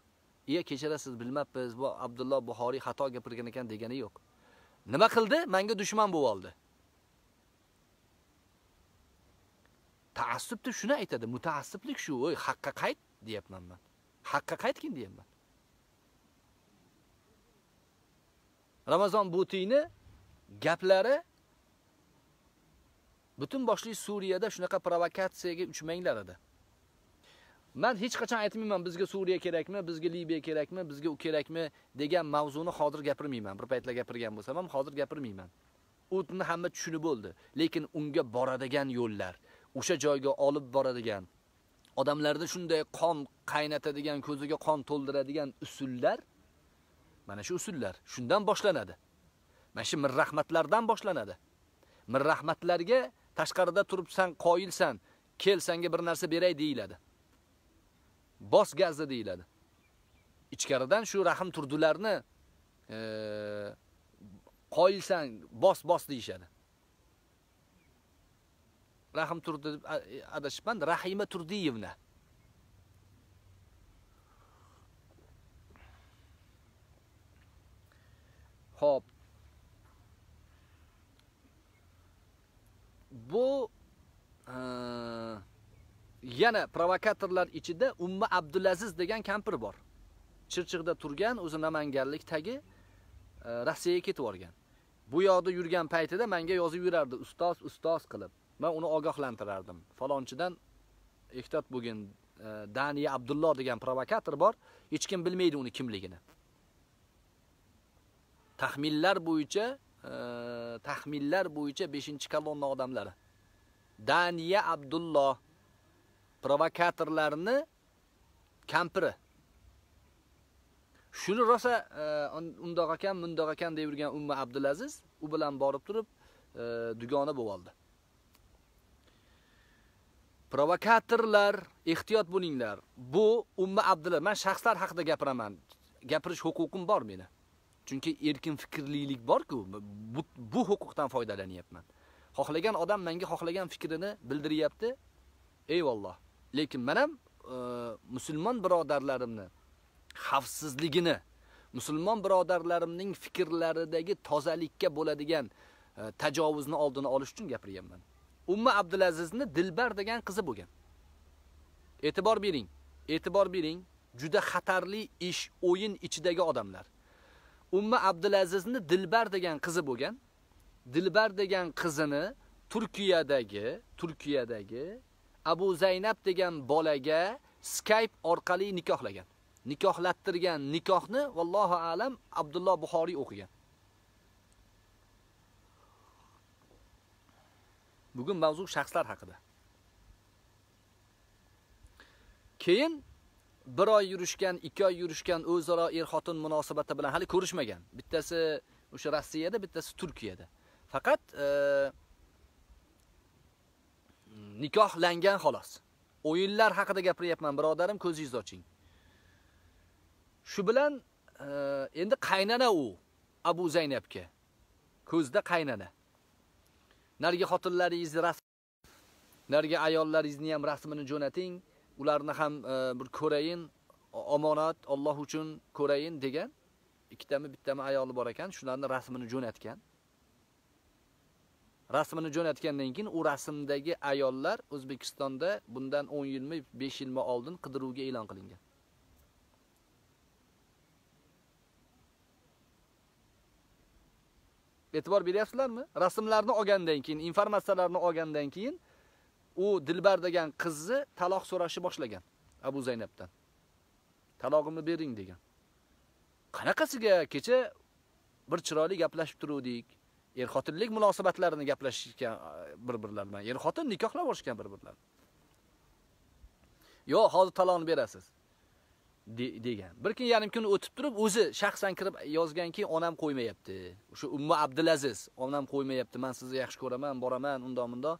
"Iya, kechirasiz, bilmabmiz, bu Abdulloh Buxoriy xato gapirgan ekan" degani yo'q. Nima qildi? Menga dushman bo'lib oldi. Taassubda shuni aytadi, mutaassiblik shu, o'y, haqqa qayt" deyapman men. Haqqa qaytgin deyapman. Ramazon Butiyni gaplari butun boshli Suriyada shunaqa provokatsiyaga uchmanglar edi. Men hech qachon aytmayman bizga Suriya kerakmi, bizga Liviya kerakmi, bizga u kerakmi degan mavzuni hozir gapirmayman. Bir paytlar gapirgan bo'lsam ham hozir gapirmayman. O'tni hamma tushunib bo'ldi, lekin unga boradigan yo'llar, o'sha joyga olib boradigan odamlarda shunday qon qaynatadigan, ko'ziga qon to'ldiradigan usullar Mana shu usullar shundan boshlanadi. Mana shu rahmatlardan boshlanadi. rahmatlarga tashqarida turibsan, qoyilsan, kel senga bir narsa beray deyiladi. Bos gazni deyiladi. Ichkaridan shu rahim turdularni e, qoyilsan, bos bos deyishadi. Rahim turdi deb adashibman, Rahima Turdiyevna. Xo'p. Bu e, yana provokatorlar ichida Umma Abdulaziz degan kampir bor. Chirchiqda turgan, o'zi namanganlik tagi e, Rossiyaga ketib olgan. Bu yoqda yurgan paytida menga yozib yurardi, ustoz, ustoz qilib. Men uni ogohlantirardim. Falonchidan ehtiyot bo'lgin, e, Daniya Abdulloh degan provokator bor, hech kim bilmaydi uni kimligini. taxminlar bo'yicha taxminlar bo'yicha 5-kolonna odamlari. Daniya Abdulloh provokatorlarni kampiri. Shuni rosa e, undoq ekan, mundoq ekan deb yurgan Umma Abdulaziz u bilan borib turib e, dugona bo'lib oldi. Provokatorlar, ehtiyot bo'linglar. Bu Umma abdulla men shaxslar haqida gapiraman. Gapirish huquqim bor meni. Chunki erkin fikrlilik bor-ku, bu, bu huquqdan foydalanyapman. Xohlagan odam menga xohlagan fikrini bildiryapti. Eyvalloh. Lekin men ham e, musulmon birodarlarimni xavfsizligini, musulmon birodarlarimning fikrlaridagi tozalikka bo'ladigan e, tajovuzni oldini olish uchun gapiryapman. Umma Abdulazizni Dilbar degan qizi bo'lgan. E'tibor bering, e'tibor bering, juda xatarli ish, o'yin ichidagi odamlar. Umma Abdulazizni Dilbar degan qizi bo'lgan. Dilbar degan qizini Turkiyadagi, Turkiyadagi Abu Zaynab degan bolaga Skype orqali nikohlagan. Nikohlattirgan nikohni vallohu alam Abdulloh Buxoriy o'qigan. Bugun mavzu shaxslar haqida. Keyin bir oy yurishgan, ikki oy yurishgan o'zaro er-xotin munosabati bilan hali ko'rishmagan. Bittasi o'sha Rossiyada, bittasi Turkiyada. Faqat e, nikohlangan xolos. O'yinlar haqida gapiryapman, birodarim, ko'zingizni oching. Shu bilan e, endi qaynana u Abu Zaynabga. Ko'zda qaynana. Narigi xotinlaringizni rasm, narigi ayollaringizni ham rasmini jo'nating, ularni ham e, bir ko'rayin, omonat Alloh uchun ko'rayin degan. Ikkitami, bittami ayoli bor ekan, shularni rasmini jo'natgan. Rasmini jo'natgandan keyin u rasmdagi ayollar O'zbekistonda bundan 10 yilmi, 5 yilmi oldin qidiruvga e'lon qilingan. E'tibor beryapsizlarmi? Rasmlarni olgandan keyin, informatsiyalarni olgandan keyin u Dilbar degan qizni taloq so'rashni boshlagan Abu Zaynabdan. Talog'imni bering degan. Qanaqasiga kecha bir chiroyli gaplashib turuvdik. Er-xotinlik munosabatlarini gaplashishgan bir-birlar bilan. Er-xotin nikohlab olishgan bir-birlar. Yo, hozir taloqni berasiz. degan. Bir kun yarim kun o'tib turib o'zi shaxsan kirib yozganki, onam qo'ymayapti. O'sha Umma Abdulaziz onam qo'ymayapti. Men sizni yaxshi ko'raman, boraman, undoq bundoq.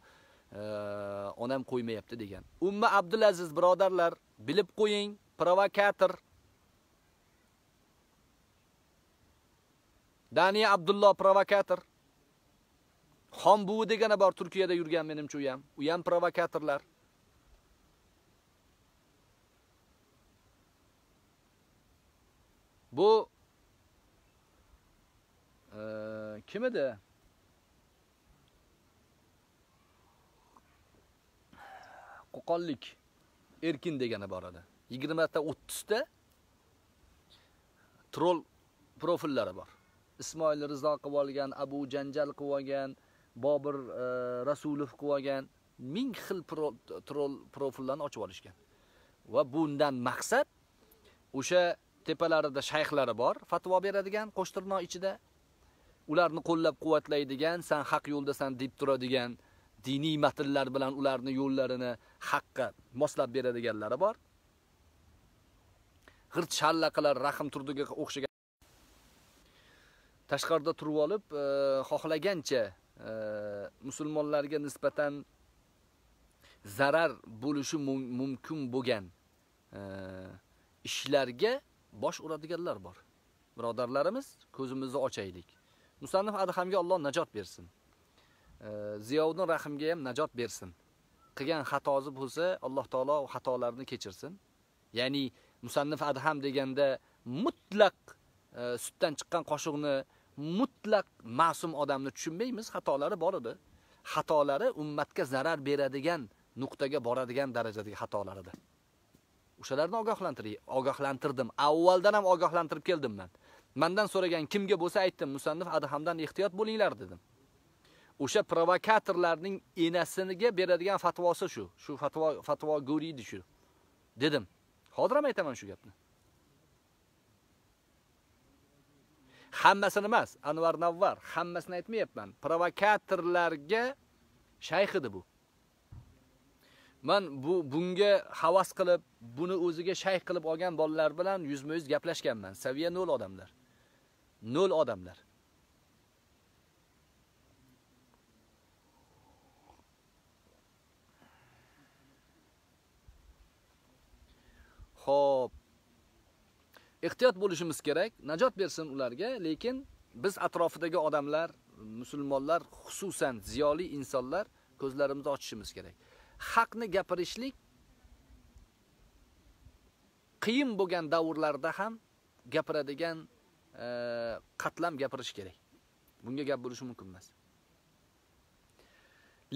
Onam qo'ymayapti degan. Umma Abdulaziz birodarlar, bilib qo'ying, provokator. Daniya Abdulloh provokator. Xon buvi degani bor Turkiyada yurgan menimcha u ham. U ham provokatorlar. Bu e, kim edi? Qo'qonlik Erkin degani bor edi. 20 ta 30 ta troll profillari bor. Ismoil Rizo qilib olgan, Abu Janjal qilib olgan, Bobir e, Rasulov qilib olgan ming xil troll profillarni ochib olishgan. Va bundan maqsad o'sha tepalarida shayxlari bor, fatvo beradigan qo'shtirnoq ichida ularni qo'llab-quvvatlaydigan, san haq yo'ldasan deb turadigan diniy matnlar bilan ularni yo'llarini haqqa moslab beradiganlari bor. G'irt shallaqalar Rahim Turdiga o'xshagan tashqarida turib olib, e, xohlagancha e, musulmonlarga nisbatan zarar bo'lishi mumkin bo'lgan e, ishlarga bosh uradiganlar bor. Birodarlarimiz, ko'zimizni ochaylik. Musannif Adhamga Alloh najot bersin. Ziyovuddin Rahimga ham najot bersin. Qilgan xatosi bo'lsa, Alloh taolo xatolarni kechirsin. Ya'ni Musannif Adham deganda mutlaq e, sutdan chiqqan qoshiqni mutlaq ma'sum odamni tushunmaymiz, xatolari bor edi. Xatolari ummatga zarar beradigan nuqtaga boradigan darajadagi xatolaridir. o'shalarni ogohlantiring, ogohlantirdim. Avvaldan ham ogohlantirib keldim man mandan so'ragan kimga bo'lsa aytdim, musannif Adhamdan ehtiyot bo'linglar dedim. O'sha provokatorlarning enasiga beradigan fatvosi shu. Shu fatvo fatvo go'riydi shu. Dedim. Hozir ham aytaman shu gapni. Hammasini emas, Anvar Navvar, hammasini aytmayapman. Provokatorlarga shayx edi bu. man bu bunga havas qilib, buni o'ziga shayx qilib olgan bolalar bilan yuzma-yuz gaplashganman. Saviya nol odamlar. Nol odamlar. Xo'p. Ehtiyot bo'lishimiz kerak. Najot bersin ularga, lekin biz atrofidagi odamlar, musulmonlar, xususan ziyoli insonlar ko'zlarimizni ochishimiz kerak. Haqni gapirishlik qiyin bo'lgan davrlarda ham gapiradigan e, qatlam gapirish kerak. Bunga gap bo'lishi mumkin emas.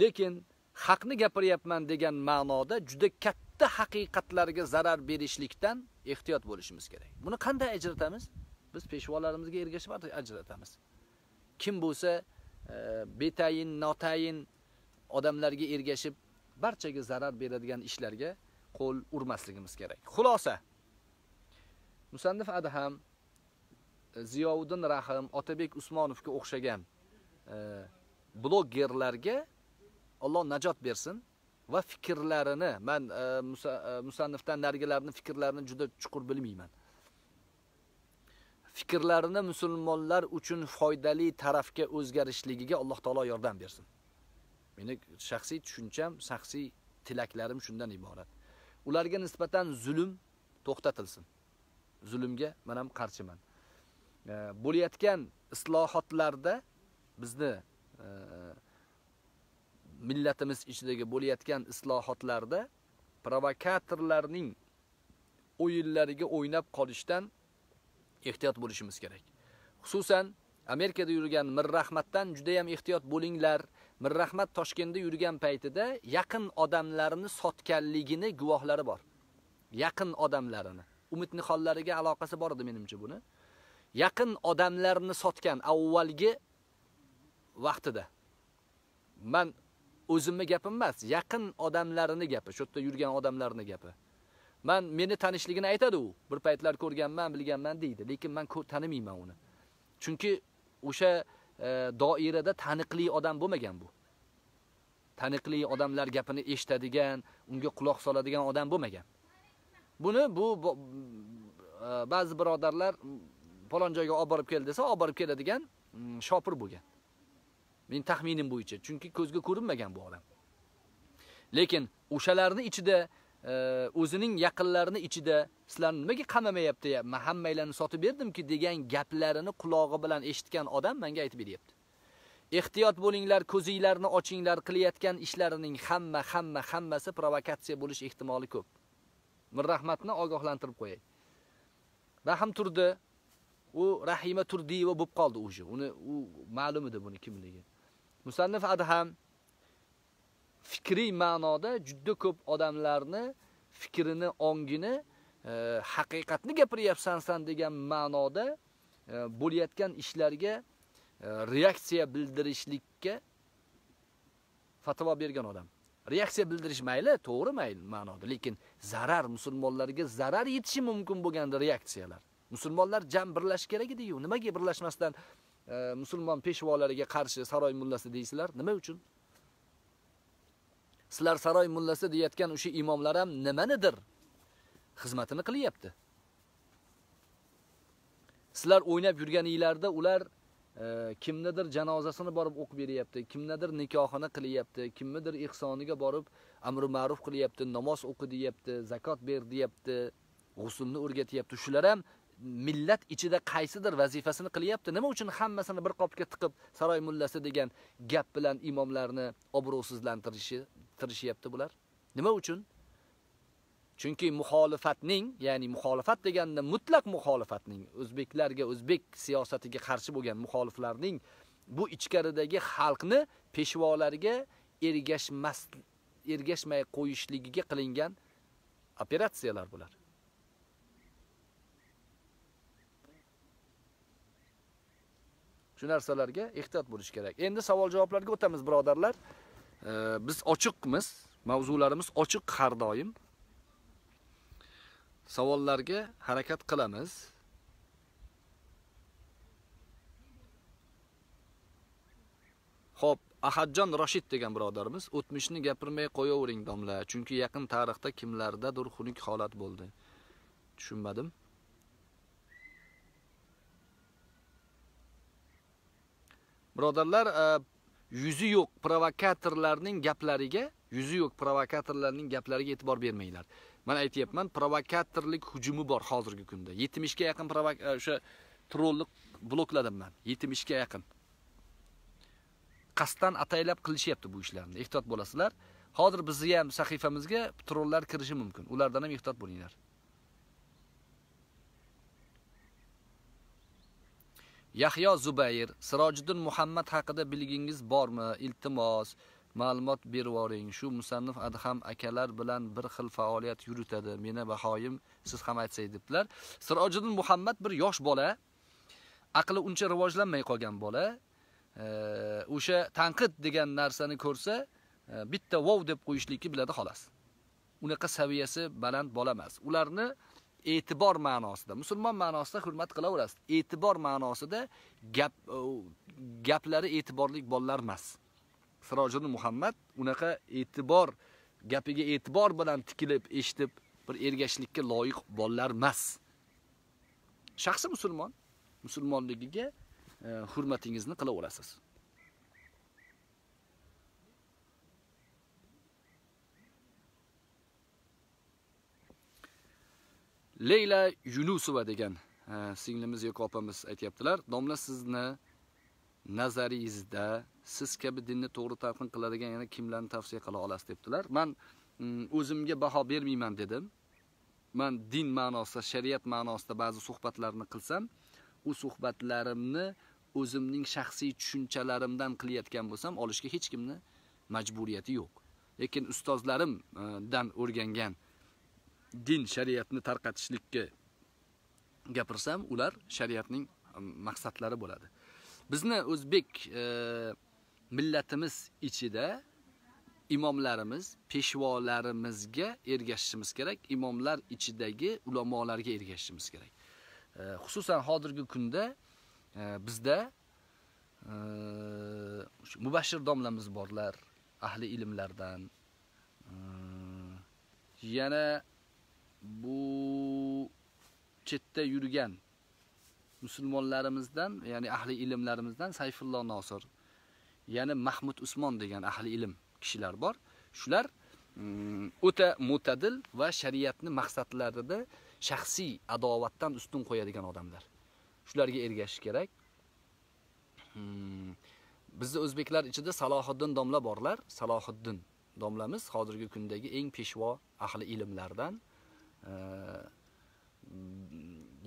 Lekin haqni gapiryapman degan ma'noda juda katta haqiqatlarga zarar berishlikdan ehtiyot bo'lishimiz kerak. Buni qanday ajratamiz? Biz peshvolarimizga ergashib ajratamiz. Kim bo'lsa, e, betayin, notayin odamlarga ergashib barchaga zarar beradigan ishlarga qo'l urmasligimiz kerak. Xulosa. Musannif Adham e, Ziyovuddin Rahim, Otabek Usmonovga o'xshagan e, blogerlarga Alloh najot bersin va fikrlarini men e, e, musannifdan narigilarni fikrlarini juda chuqur bilmayman. Fikrlarini musulmonlar uchun foydali tarafga o'zgarishligiga Alloh taolo yordam bersin. Meni shaxsiy tushuncham, shaxsiy tilaklarim shundan iborat. Ularga nisbatan zulm to'xtatilsin. Zulmga men ham qarshiman. E, bo'layotgan islohotlarda bizni e, millatimiz ichidagi bo'layotgan islohotlarda provokatorlarning o'yinlariga o'ynab qolishdan ehtiyot bo'lishimiz kerak. Xususan Amerikada yurgan Mirrahmatdan juda ham ehtiyot bo'linglar. Mirrahmat Toshkentda yurgan paytida yaqin odamlarini sotganligini guvohlari bor. Yaqin odamlarini. Umid nixollariga aloqasi bor edi menimcha buni. Yaqin odamlarini sotgan avvalgi vaqtida. Men o'zimni gapim emas, yaqin odamlarini gapi, shu yerda yurgan odamlarning gapi. Men meni tanishligini aytadi u. Bir paytlar ko'rganman, bilganman deydi, lekin men tanimayman uni. Chunki o'sha e, doirada taniqli odam bo'lmagan bu. Taniqli odamlar gapini eshitadigan, unga quloq soladigan odam bo'lmagan. Buni bu e, ba'zi birodarlar falon joyga olib borib kel desa, olib borib keladigan shopir bo'lgan. Men taxminim bo'yicha, chunki ko'zga ko'rinmagan bu odam. Lekin o'shalarning ichida e, o'zining yaqinlarini ichida sizlar nimaga qamamayapti? Men hammanglarni sotib berdimki degan gaplarini qulog'i bilan eshitgan odam menga aytib beryapti. Ehtiyot bo'linglar, ko'zinglarni ochinglar, qilayotgan ishlarining hamma hamma hammasi provokatsiya bo'lish ehtimoli ko'p. Mir rahmatni ogohlantirib qo'yay. Rahim turdi, u Rahima Turdiyeva bo'lib qoldi o'sha. Uni u ma'lum edi buni kimligi. Musannif Adham fikriy ma'noda juda ko'p odamlarni fikrini, ongini e, haqiqatni gapiryapsan san degan ma'noda e, bo'layotgan ishlarga e, reaksiya bildirishlikka fatvo bergan odam. Reaksiya bildirish mayli, to'g'ri mayli ma'noda, lekin zarar musulmonlarga zarar yetishi mumkin bo'lganda reaksiyalar. Musulmonlar jam birlashish kerak edi-yu. Nimaga birlashmasdan E, musulmon peshvolariga qarshi saroy mullasi deysizlar, nima uchun? Sizlar saroy mullasi deyotgan o'sha imomlar ham nimanidir xizmatini qilyapti. Sizlar o'ynab yurganinglarda ular e, kimnidir janozasini borib o'qib beryapti, kimnidir nikohini qilyapti, kimnidir ihsoniga borib amri ma'ruf qilyapti, namoz o'qi deyapti, zakot ber deyapti, g'uslni o'rgatyapti. Shular ham millat ichida qaysidir vazifasini qilyapti. Nima uchun hammasini bir qopga tiqib saroy mullasi degan gap bilan imomlarni obro'sizlantirishi tirishyapti bular? Nima uchun? Chunki muxolifatning, ya'ni muxolifat deganda mutlaq muxolifatning, o'zbeklarga, o'zbek siyosatiga qarshi bo'lgan muxoliflarning bu ichkaridagi xalqni peshvolariga ergashmas ergashmay qo'yishligiga qilingan operatsiyalar bular. Shu narsalarga ehtiyot bo'lish kerak. Endi savol-javoblarga o'tamiz, birodarlar. E, biz ochiqmiz, mavzularimiz ochiq har doim. Savollarga harakat qilamiz. Xo'p, Ahadjon Rashid degan birodarimiz o'tmishni gapirmay qo'yavering domla, chunki yaqin tarixda kimlardadir xunuk holat bo'ldi. Tushunmadim. Birodarlar, e, yuzi yo'q provokatorlarning gaplariga, yuzi yo'q provokatorlarning gaplariga e'tibor bermanglar. Men aytyapman provokatorlik hujumi bor hozirgi kunda. 70 ga yaqin e, o'sha trollik blokladim men. 70 ga yaqin. qasddan ataylab qilishyapti bu ishlarni. Ehtiyot bo'lasizlar. Hozir bizni ham sahifamizga trollar kirishi mumkin. Ulardan ham ehtiyot bo'linglar. Yahyo Zubayr, Sirojiddin Muhammad haqida bilgingiz bormi? Iltimos, ma'lumot berib. Shu musannif Adham akalar bilan bir xil faoliyat yuritadi. Meni bahoyim siz ham aytsangiz debdilar. Sirojiddin Muhammad bir yosh bola, aqli uncha rivojlanmay qolgan bola, o'sha tanqid degan narsani ko'rsa, e, bitta wow deb qo'yishlikni biladi xolos. Unaqa saviyasi baland bola emas. Ularni e'tibor ma'nosida, musulmon ma'nosida hurmat qilaverasiz. E'tibor ma'nosida gap gaplari e'tiborlik bolalar emas. Sirojiddin Muhammad unaqa e'tibor gapiga e'tibor bilan tikilib, eshitib bir ergashlikka loyiq bolalar emas. Shaxsi musulmon, musulmonligiga e, hurmatingizni qilaverasiz. Leyla Yunusova degan e, singlimiz yo'q opamiz aytibdilar. Domla sizni nazaringizda siz kabi dinni to'g'ri talqin qiladigan yana kimlarni tavsiya qila olasiz debdilar. Men mm, o'zimga baho bermayman dedim. Men din ma'nosida, shariat ma'nosida ba'zi suhbatlarni qilsam, u suhbatlarimni o'zimning shaxsiy tushunchalarimdan qilayotgan bo'lsam, olishga hech kimni majburiyati yo'q. Lekin ustozlarimdan o'rgangan din shariatni tarqatishlikka gapirsam, ular shariatning um, maqsadlari bo'ladi. Bizni o'zbek e, millatimiz ichida imomlarimiz, peshvolarimizga ergashishimiz kerak, imomlar ichidagi ulamolarga ergashishimiz kerak. E, xususan hozirgi kunda e, bizda e, mubashir domlamiz borlar, ahli ilmlardan. E, yana bu chetda yurgan musulmonlarimizdan, ya'ni ahli ilmlarimizdan Sayfulloh Nosir, ya'ni Mahmud Usmon degan ahli ilm kishilar bor. Shular mm, o'ta mo'tadil va shariatni maqsadlarida shaxsiy adovatdan ustun qo'yadigan odamlar. shularga ergashish kerak. Hmm. O'zbeklar ichida Salohiddin domla borlar. Salohiddin domlamiz hozirgi kundagi eng peshvo ahli ilmlardan.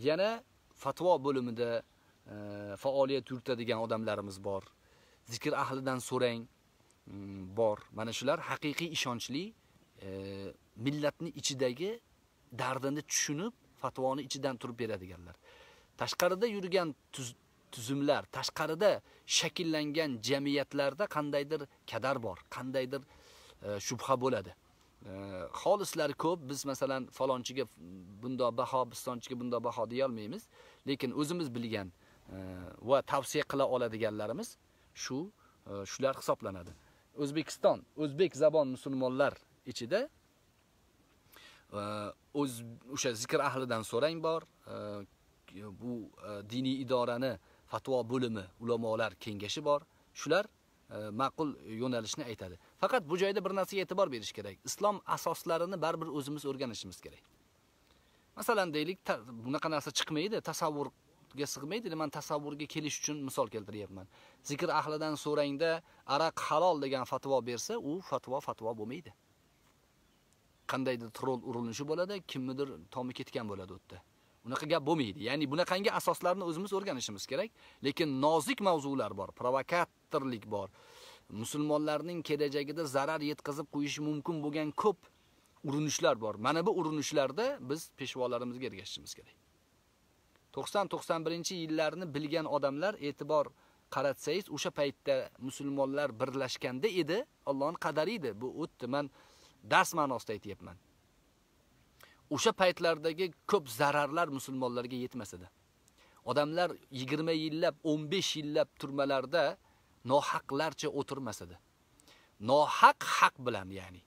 Yana fatvo bo'limida e, faoliyat yuritadigan odamlarimiz bor. Zikr ahlidan so'rang mm, bor. Mana shular haqiqiy ishonchli e, millatni ichidagi dardini tushunib, fatvoni ichidan turib beradiganlar. tashqarida yurgan tuzumlar, tashqarida shakllangan jamiyatlarda qandaydir kadar bor, qandaydir e, shubha bo'ladi. Xolislar xolislari ko'p. Biz masalan falonchiga bundoq baho, bistonchiga bundoq baho deya olmaymiz, lekin o'zimiz bilgan e, va tavsiya qila oladiganlarimiz shu e, shular hisoblanadi. O'zbekiston, o'zbek zabon musulmonlar ichida e, o'z o'sha zikr ahlidan so'rang bor, bu diniy idorani fatvo bo'limi ulamolar kengashi bor. Shular E, ma'qul yo'nalishni aytadi. Faqat bu joyda bir narsaga e'tibor berish kerak. Islom asoslarini baribir o'zimiz o'rganishimiz kerak. Masalan, deylik, bunaqa narsa chiqmaydi, tasavvurga sig'maydi. Men tasavvurga kelish uchun misol keltiryapman. Zikr ahlidan so'rangda araq halol degan fatvo bersa, u fatvo fatvo bo'lmaydi. Qandaydir troll urilishi bo'ladi, kimnidir tomi ketgan bo'ladi u yerda. Unaqa gap bo'lmaydi. Ya'ni bunaqangi asoslarni o'zimiz o'rganishimiz kerak, lekin nozik mavzular bor, provokat xavotirlik bor. Musulmonlarning kelajagida zarar yetkazib qo'yishi mumkin bo'lgan ko'p urinishlar bor. Mana bu urinishlarda biz peshvolarimizga ergashishimiz kerak. 90-91-yillarni bilgan odamlar e'tibor qaratsangiz, o'sha paytda musulmonlar birlashganda edi, Allohning qadari edi. Bu o'tdi. Men dars ma'nosida aytyapman. o'sha paytlardagi ko'p zararlar musulmonlarga yetmas edi. Odamlar 20 yillab, 15 yillab turmalarda nohaqlarcha o'tirmas edi. Nohaq haq bilan, ya'ni.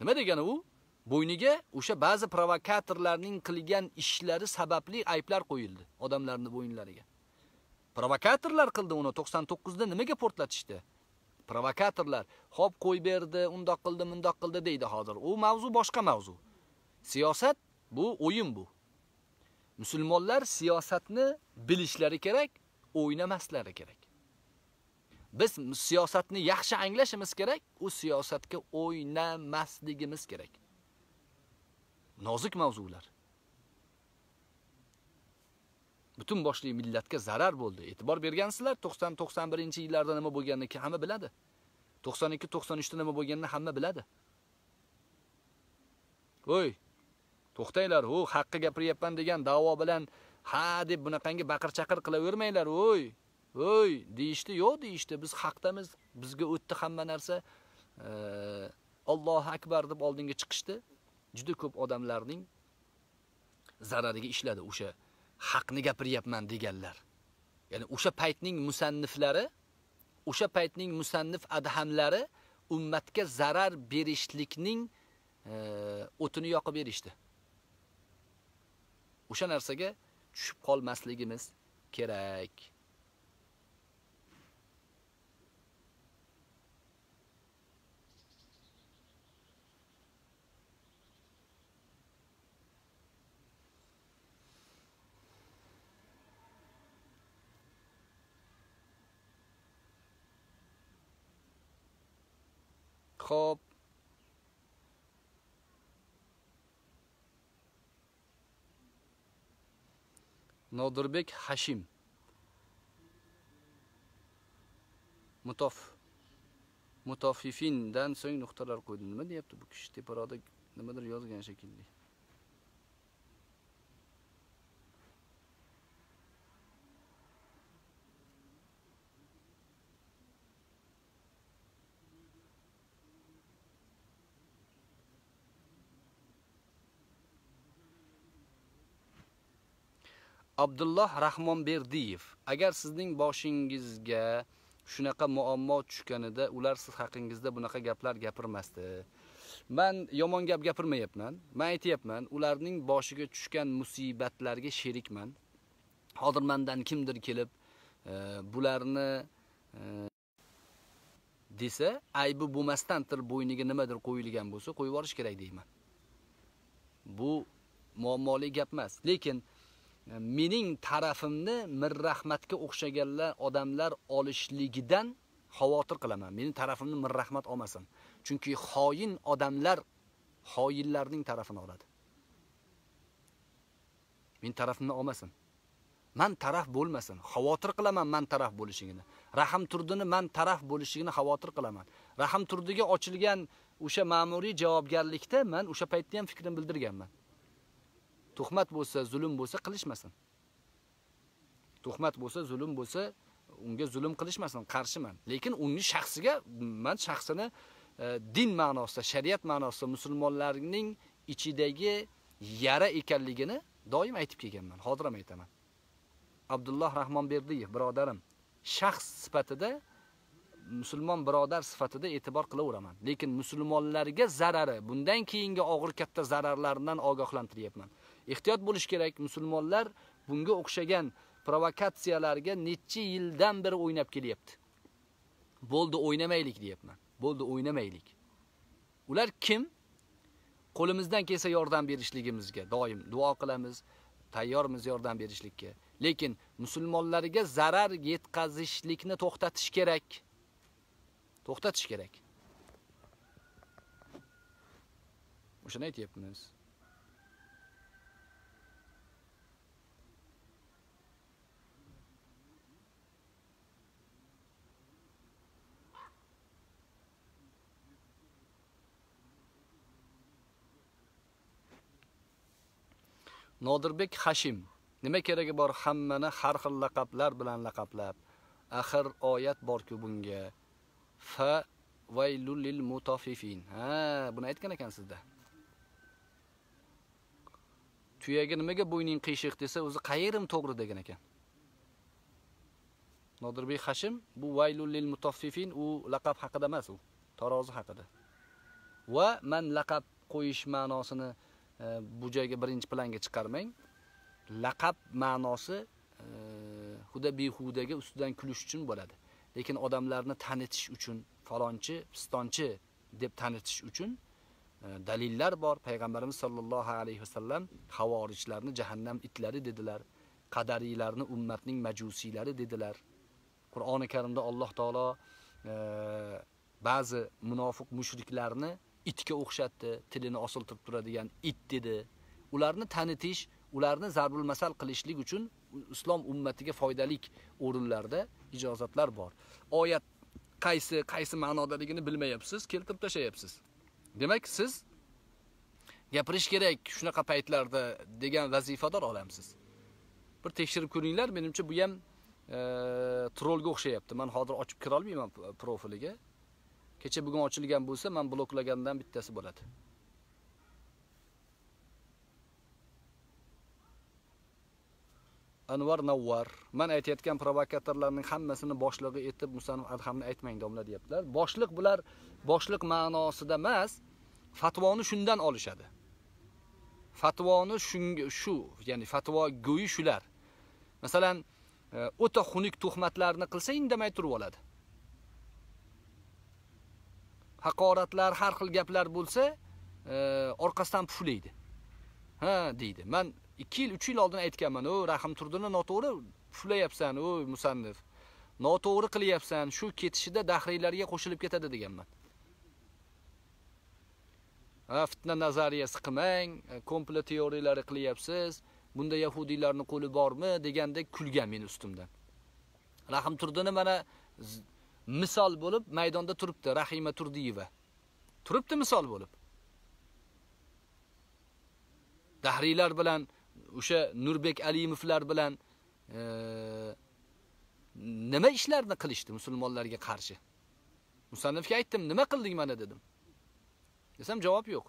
Nima degani u? Bo'yniga o'sha ba'zi provokatorlarning qilgan ishlari sababli ayblar qo'yildi odamlarning bo'yinlariga. Provokatorlar qildi uni 99 da nimaga portlatishdi? Provokatorlar, "Xo'p, qo'y berdi, undoq qildi, mundoq qildi" deydi hozir. U mavzu boshqa mavzu. Siyosat bu o'yin bu. Musulmonlar siyosatni bilishlari kerak, o'ynamaslari kerak. Biz siyosatni yaxshi anglashimiz kerak, u siyosatga o'ynamasligimiz kerak. Nozik mavzular. Butun boshli millatga zarar bo'ldi. E'tibor bergansizlar 90-91-yillarda nima bo'lganini hamma biladi. 92-93 da nima bo'lganini hamma biladi. Voy, to'xtanglar, u haqqi gapiryapman degan da'vo bilan ha deb bunaqangi baqir-chaqir qilavermanglar, voy. Voy, deyishdi, yo'q deyishdi. Biz haqdamiz, bizga o'tdi hamma narsa. Allohu akbar deb oldinga chiqishdi. Juda ko'p odamlarning zarariga ishladi o'sha haqni gapiryapman deganlar. Ya'ni o'sha paytning musanniflari, o'sha paytning musannif adhamlari ummatga zarar berishlikning o'tini yoqib berishdi. O'sha narsaga tushib qolmasligimiz kerak. Xo'p. нодирбек ҳашим Mutof mutoffifindan so'ng nuqtalar qo'ydi. Nima deyapti bu kishi? Teparoqda nimadir yozgan shekilli. Abdulloh Rahmonberdiyev agar sizning boshingizga shunaqa muammo tushganida ular siz haqingizda bunaqa gaplar gapirmasdi. Men yomon gap gapirmayapman. Men aytayapman, ularning boshiga tushgan musibatlarga sherikman. Hozir mendan kimdir kelib, e, bularni e, desa, aybi bo'lmasdan tir bo'yniga nimadir qo'yilgan bo'lsa, qo'yib yuborish kerak deyman. Bu muammoli gap emas. Lekin mening tarafimni mir rahmatga o'xshaganlar odamlar olishligidan xavotir qilaman. Mening tarafimni mir rahmat olmasin. Chunki xoin odamlar xoinlarning tarafini oladi. Men tarafimni olmasin. Man taraf bo'lmasin. Xavotir qilaman man taraf bo'lishingini. Rahim Turdini man taraf bo'lishligini xavotir qilaman. Rahim Turdiga ochilgan o'sha ma'muriy javobgarlikda men o'sha paytda ham fikrim bildirganman. Tuhmat bo'lsa, zulm bo'lsa qilishmasin. Tuhmat bo'lsa, zulm bo'lsa, unga zulm qilishmasin, qarshiman. Lekin uning shaxsiga men shaxsini e, din ma'nosida, shariat ma'nosida musulmonlarning ichidagi yara ekanligini doim aytib kelganman. Hozir ham aytaman. Abdulloh Rahmonberdiyev birodarim, shaxs sifatida musulmon birodar sifatida e'tibor qilaveraman. Lekin musulmonlarga zarari, bundan keyingi og'ir katta zararlardan ogohlantiryapman. Ehtiyot bo'lish kerak. Musulmonlar bunga o'xshagan provokatsiyalarga necha yildan beri o'ynab kelyapti. Bo'ldi o'ynamaylik deyapman. Bo'ldi o'ynamaylik. Ular kim? Qo'limizdan kelsa yordam berishligimizga doim duo qilamiz, tayyormiz yordam berishlikka. Lekin musulmonlarga zarar yetkazishlikni to'xtatish kerak. To'xtatish kerak. O'shani aytyapmiz. Nodirbek Hashim nima keragi bor hammani har xil laqablar bilan laqablab. Axir oyat bor-ku bunga. Fa vaylul lil mutaffifin. Ha, buni aytgan ekansizda. Tuyaga nimaga bo'yning qiyshiq desa, o'zi qayerim to'g'ri degan ekan. Nodirbek Hashim bu vaylul lil mutaffifin u laqab haqida emas u, tarozi haqida. Va man laqab qo'yish ma'nosini E, bu joyga birinchi planga chiqarmang. Laqab ma'nosi e, huda behudaga ustidan kulish uchun bo'ladi. Lekin odamlarni tanitish uchun, falonchi, pistonchi deb tanitish uchun e, dalillar bor. Payg'ambarimiz sollallohu alayhi vasallam havorijlarni jahannam itlari dedilar. Qadariylarni ummatning majusiylari dedilar. Qur'oni Karimda Alloh taolo e, ba'zi munofiq mushriklarni itga o'xshatdi, tilini osiltirib turadigan it dedi. Ularni tanitish, ularni zarbul masal qilishlik uchun islom ummatiga foydalik o'rinlarda ijozatlar bor. Oyat qaysi qaysi ma'nodaligini bilmayapsiz, keltirib tashayapsiz. Demak, siz gapirish kerak shunaqa paytlarda degan vazifador olamsiz. Bir tekshirib ko'ringlar, menimcha bu ham e, o'xshayapti. Men hozir ochib kira olmayman profiliga. Kecha bugun ochilgan bo'lsa, men bloklagandan bittasi bo'ladi. Anvar Navvar. Men aytayotgan provokatorlarning hammasini boshlig'i etib Musanov Adhamni aytmang domla deyaptilar. Boshliq bular boshliq ma'nosida emas, fatvoni shundan olishadi. Fatvoni shunga shu, ya'ni fatvo go'yi shular. Masalan, e, o'ta xunuk tuhmatlarni qilsa indamay turib oladi. Haqoratlar, har xil gaplar bo'lsa, e, orqasidan puflaydi. Ha, deydi. Men 2 yil 3 yil oldin aytganman o rahim turdini noto'g'ri puflayapsan o musannif. Noto'g'ri qilyapsan shu ketishida dahriylarga qo'shilib ketadi deganman. Ha fitna nazariyasi qilmang e, komplot teoriyalari qilyapsiz bunda yahudiylarning qo'li bormi degandek kulgan men ustimdan. Rahim turdini mana misol bo'lib maydonda turibdi rahima turdiyeva turibdi misol bo'lib dahriylar bilan o'sha Nurbek Alimovlar bilan e, nima ishlarni qilishdi musulmonlarga qarshi? Musannifga aytdim, nima qilding mana dedim. Desam javob yo'q.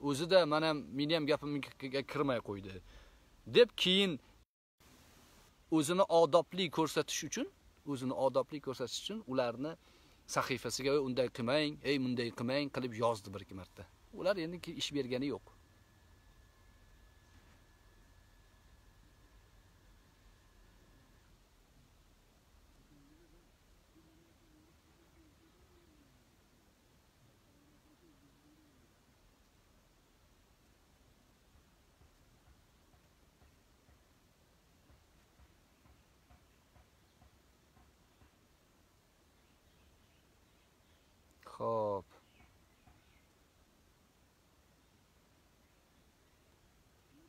O'zida men ham meni ham gapimga kirmay qo'ydi. deb keyin o'zini odobli ko'rsatish uchun, o'zini odobli ko'rsatish uchun ularni sahifasiga unday qilmang, ey bunday qilmang qilib yozdi bir ikki marta. Ular endi ish bergani yo'q. Xo'p.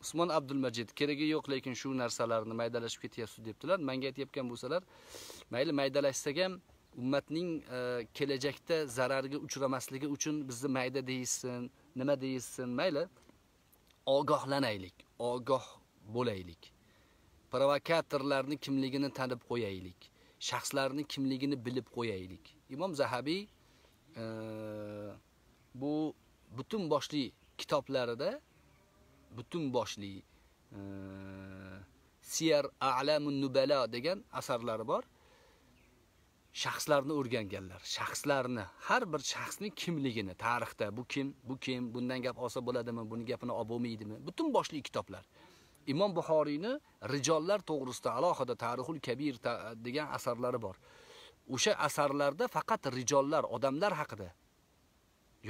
Usmon Abdulmajid keragi yo'q, lekin shu narsalarni maydalashib ketyapsiz debdilar. Menga aytayotgan bo'lsalar, mayli maydalashsak ham ummatning e, kelajakda zararga uchramasligi uchun bizni mayda deyishsin, nima deyishsin, mayli ogohlanaylik, ogoh bo'laylik. Provokatorlarning kimligini tanib qo'yaylik. Shaxslarning kimligini bilib qo'yaylik. Imom Zahabiy e, bu butun boshli kitoblarida butun boshli e, Siyar A'lamun Nubala degan asarlari bor. Shaxslarni o'rganganlar. Shaxslarni, har bir shaxsning kimligini, tarixda bu kim, bu kim, bundan gap olsa bo'ladimi, buni gapini olib bo'lmaydimi? Butun boshli kitoblar. Imom Buxoriyni rijollar to'g'risida alohida Tarixul Kabir degan asarlari bor. o'sha asarlarda faqat rijollar, odamlar haqida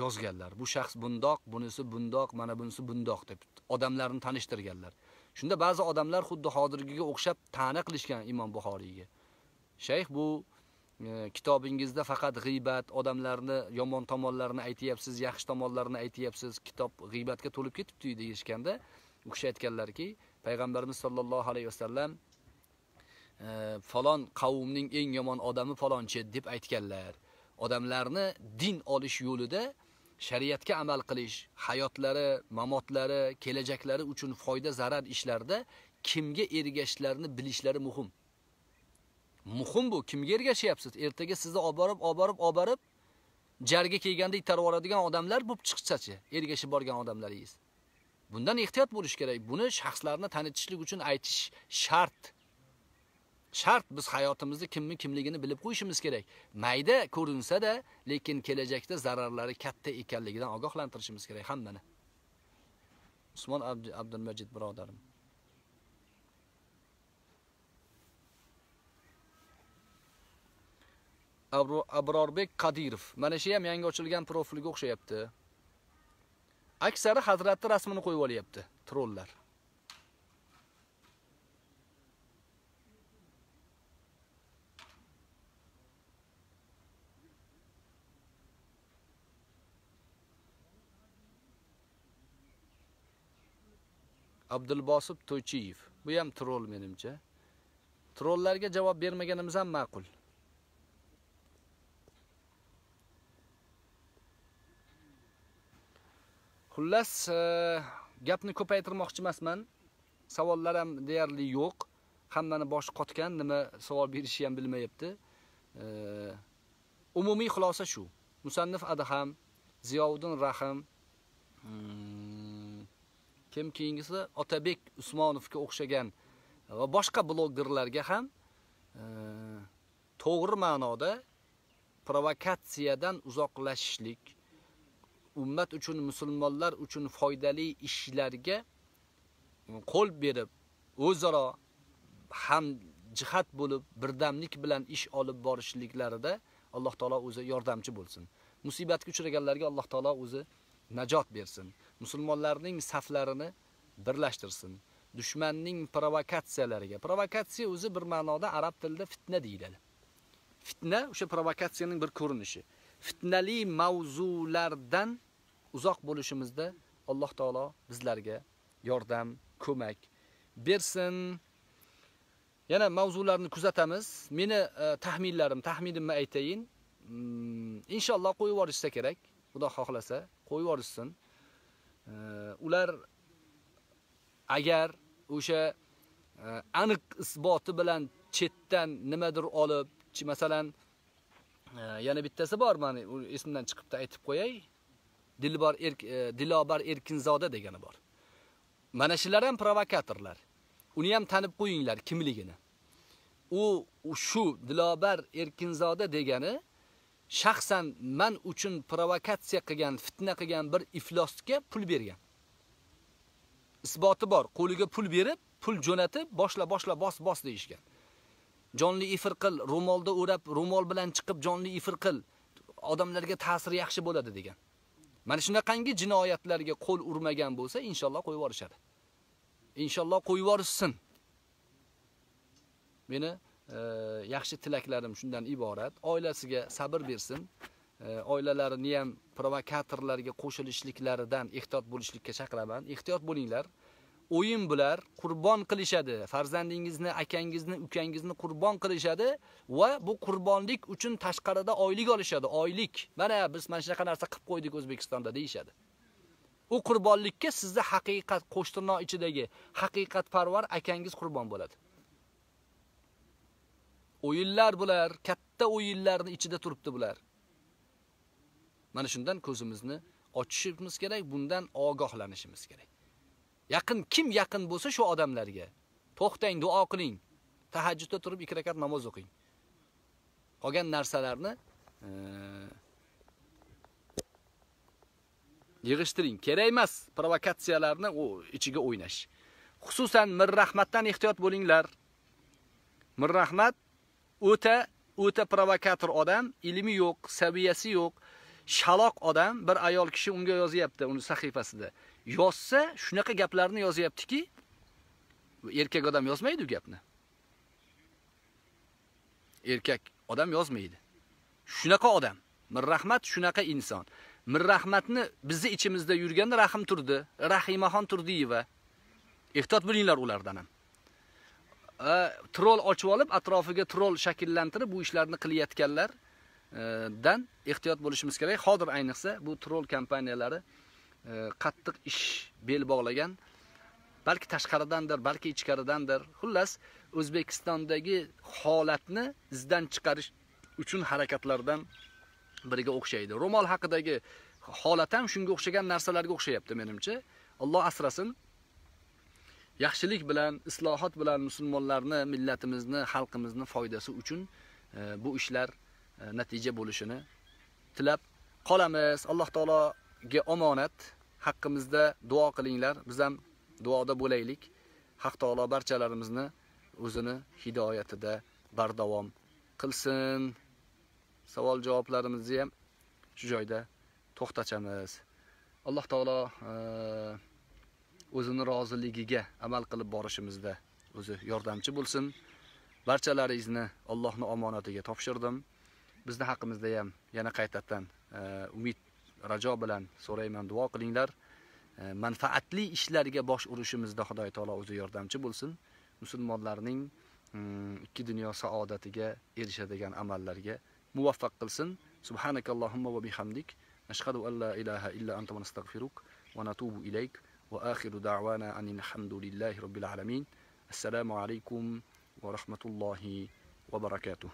yozganlar. Bu shaxs bundoq, bunisi bundoq, mana bunisi bundoq deb odamlarni tanishtirganlar. Shunda ba'zi odamlar xuddi hozirgiga o'xshab ta'na qilishgan Imom Buxoriyga. Shayx bu e, kitobingizda faqat g'ibat, odamlarni yomon tomonlarini aytayapsiz, yaxshi tomonlarini aytayapsiz, kitob g'ibatga to'lib ketibdi deyishganda, u kishi aytganlarki, payg'ambarimiz sollallohu alayhi vasallam e, falon qavmning eng yomon odami falonchi deb aytganlar. Odamlarni din olish yo'lida shariatga amal qilish, hayotlari, mamotlari, kelajaklari uchun foyda zarar ishlarda kimga ergashishlarini bilishlari muhim. Muhim bu, kimga ergashyapsiz? Ertaga sizni olib borib, olib borib, olib borib jarga kelganda itarib yuboradigan odamlar bo'lib chiqsachi, ergashib borgan odamlaringiz. Bundan ehtiyot bo'lish kerak. Buni shaxslarni tanitishlik uchun aytish shart. Shart biz hayotimizni kimni kimligini bilib qo'yishimiz kerak. Mayda ko'rinsa-da lekin kelajakda zararlari katta ekanligidan ogohlantirishimiz kerak. Hammani. Usmon abdulmajid birodarim. Abrorbek qadirov mana shu ham yangi ochilgan profilga o'xshayapti. Aksari hazratni rasmini qo'yib olyapti trollar. Abdulbosib to'ychiyev bu ham troll menimcha trollarga javob bermaganimiz ham ma'qul Xullas, e, gapni ko'paytirmoqchi emasman. Savollar ham deyarli yo'q. Hammani boshi qotgan, nima savol berishi ham bilmayapti. E, umumiy xulosa shu. Musannif Adham, Ziyovuddin Rahim, hmm, kim keyingisi Otabek Usmonovga o'xshagan va boshqa blogerlarga ham e, to'g'ri ma'noda provokatsiyadan uzoqlashishlik ummat uchun musulmonlar uchun foydali ishlarga qo'l berib o'zaro ham jihat bo'lib birdamlik bilan ish olib borishliklarida Alloh taolo o'zi yordamchi bo'lsin. Musibatga uchraganlarga Alloh taolo o'zi najot bersin. Musulmonlarning saflarini birlashtirsin. Dushmanning provokatsiyalariga. Provokatsiya o'zi bir ma'noda arab tilida fitna deyiladi. Fitna o'sha provokatsiyaning bir ko'rinishi. Fitnali mavzulardan uzoq bo'lishimizda Alloh taolo bizlarga yordam, ko'mak bersin. Yana mavzularni kuzatamiz. Meni e, taxminlarim, taxminimni aytayin. Hmm, inshaalloh qo'yib yuborishsa kerak, Xudo xohlasa, qo'yib yuborishsin. Ular agar o'sha e, aniq isboti bilan chetdan nimadir olib, masalan, e, yana bittasi bor, meni ismdan chiqibdi aytib qo'yay. Dilbar erk e, Dilobar Erkinzoda degani bor. Mana shular ham provokatorlar. Uni ham tanib qo'yinglar kimligini. U shu Dilobar Erkinzoda degani shaxsan men uchun provokatsiya qilgan, fitna qilgan bir iflosga pul bergan. Isboti bor. Qo'liga pul berib, pul jo'natib, boshla boshla bos bos deyishgan. Jonli ifir qil, ro'molda o'rab, ro'mol bilan chiqib jonli ifir qil. Odamlarga ta'sir yaxshi bo'ladi degan. Mana shunaqangi jinoyatlarga qo'l urmagan bo'lsa, inshaalloh qo'yib yuborishadi. Inshaalloh qo'yib yuborishsin. Meni yaxshi tilaklarim shundan iborat. Oilasiga sabr bersin. Oilalarini ham provokatorlarga qo'shilishliklaridan ehtiyot bo'lishlikka chaqiraman. Ehtiyot bo'linglar. o'yin bular qurbon qilishadi. Farzandingizni, akangizni, ukangizni qurbon qilishadi va bu qurbonlik uchun tashqarida oylik olishadi. Oylik. Mana biz mana shunaqa narsa qilib qo'ydik O'zbekistonda deyishadi. U qurbonlikka sizni haqiqat qo'shtirnoq ichidagi haqiqatparvar akangiz qurbon bo'ladi. O'yinlar bular, katta o'yinlarning ichida turibdi bular. Mana shundan ko'zimizni ochishimiz kerak, bundan ogohlanishimiz kerak. Yaqin kim yaqin bo'lsa shu odamlarga to'xtang, duo qiling. Tahajjudda turib 2 rakat namoz o'qing. Qolgan narsalarni e, yig'ishtiring. Kerak emas provokatsiyalarni u ichiga o'ynash. Xususan Mir Rahmatdan ehtiyot bo'linglar. Mir Rahmat o'ta o'ta provokator odam, ilmi yo'q, saviyasi yo'q, shaloq odam. Bir ayol kishi unga yozyapti uni sahifasida. yozsa shunaqa gaplarni yozyaptiki, erkak odam yozmaydi u gapni. Erkak odam yozmaydi. Shunaqa odam. Mirrahmat shunaqa inson. Mirrahmatni bizni ichimizda yurganda Rahim turdi, Rahimaxon Turdiyeva. Ehtiyot bo'linglar ulardan ham. Э, troll ochib olib, atrofiga troll shakllantirib bu ishlarni qilayotganlar э, dan ehtiyot bo'lishimiz kerak. Hozir ayniqsa bu troll kompaniyalari э, qattiq ish bel bog'lagan. Balki tashqaridandir balki ichkaridandir. Xullas o'zbekistondagi holatni izdan chiqarish uchun harakatlardan biriga o'xshaydi. Ro'mol haqidagi holat ham shunga o'xshagan narsalarga o'xshayapti menimcha. Alloh asrasin. Yaxshilik bilan, islohot bilan musulmonlarni, millatimizni, xalqimizni foydasi uchun e, bu ishlar e, natija bo'lishini tilab qolamiz. Alloh taologa omonat. Haqqimizda duo qilinglar. Biz ham duoda bo'laylik. Haq taolo barchalarimizni o'zini hidoyatida bardavom qilsin. Savol javoblarimizni ham shu joyda to'xtachamiz Alloh taolo e, o'zini roziligiga amal qilib borishimizda o'zi yordamchi bo'lsin. Barchalaringizni Allohning omonatiga topshirdim. Bizni haqimizda ham yana qaytadan e, umid, rajo bilan so'rayman, duo qilinglar. E, manfaatli ishlarga bosh urishimizda Xudoy taolo o'zi yordamchi bo'lsin. Musulmonlarning mm, ikki dunyo saodatiga erishadigan amallarga muvaffaq qilsin. Subhanakallohumma va bihamdik. Nashhadu an la ilaha illa anta va nastag'firuk va natubu ilayk. وآخر دعوانا أن الحمد لله رب العالمين. السلام عليكم ورحمة الله وبركاته.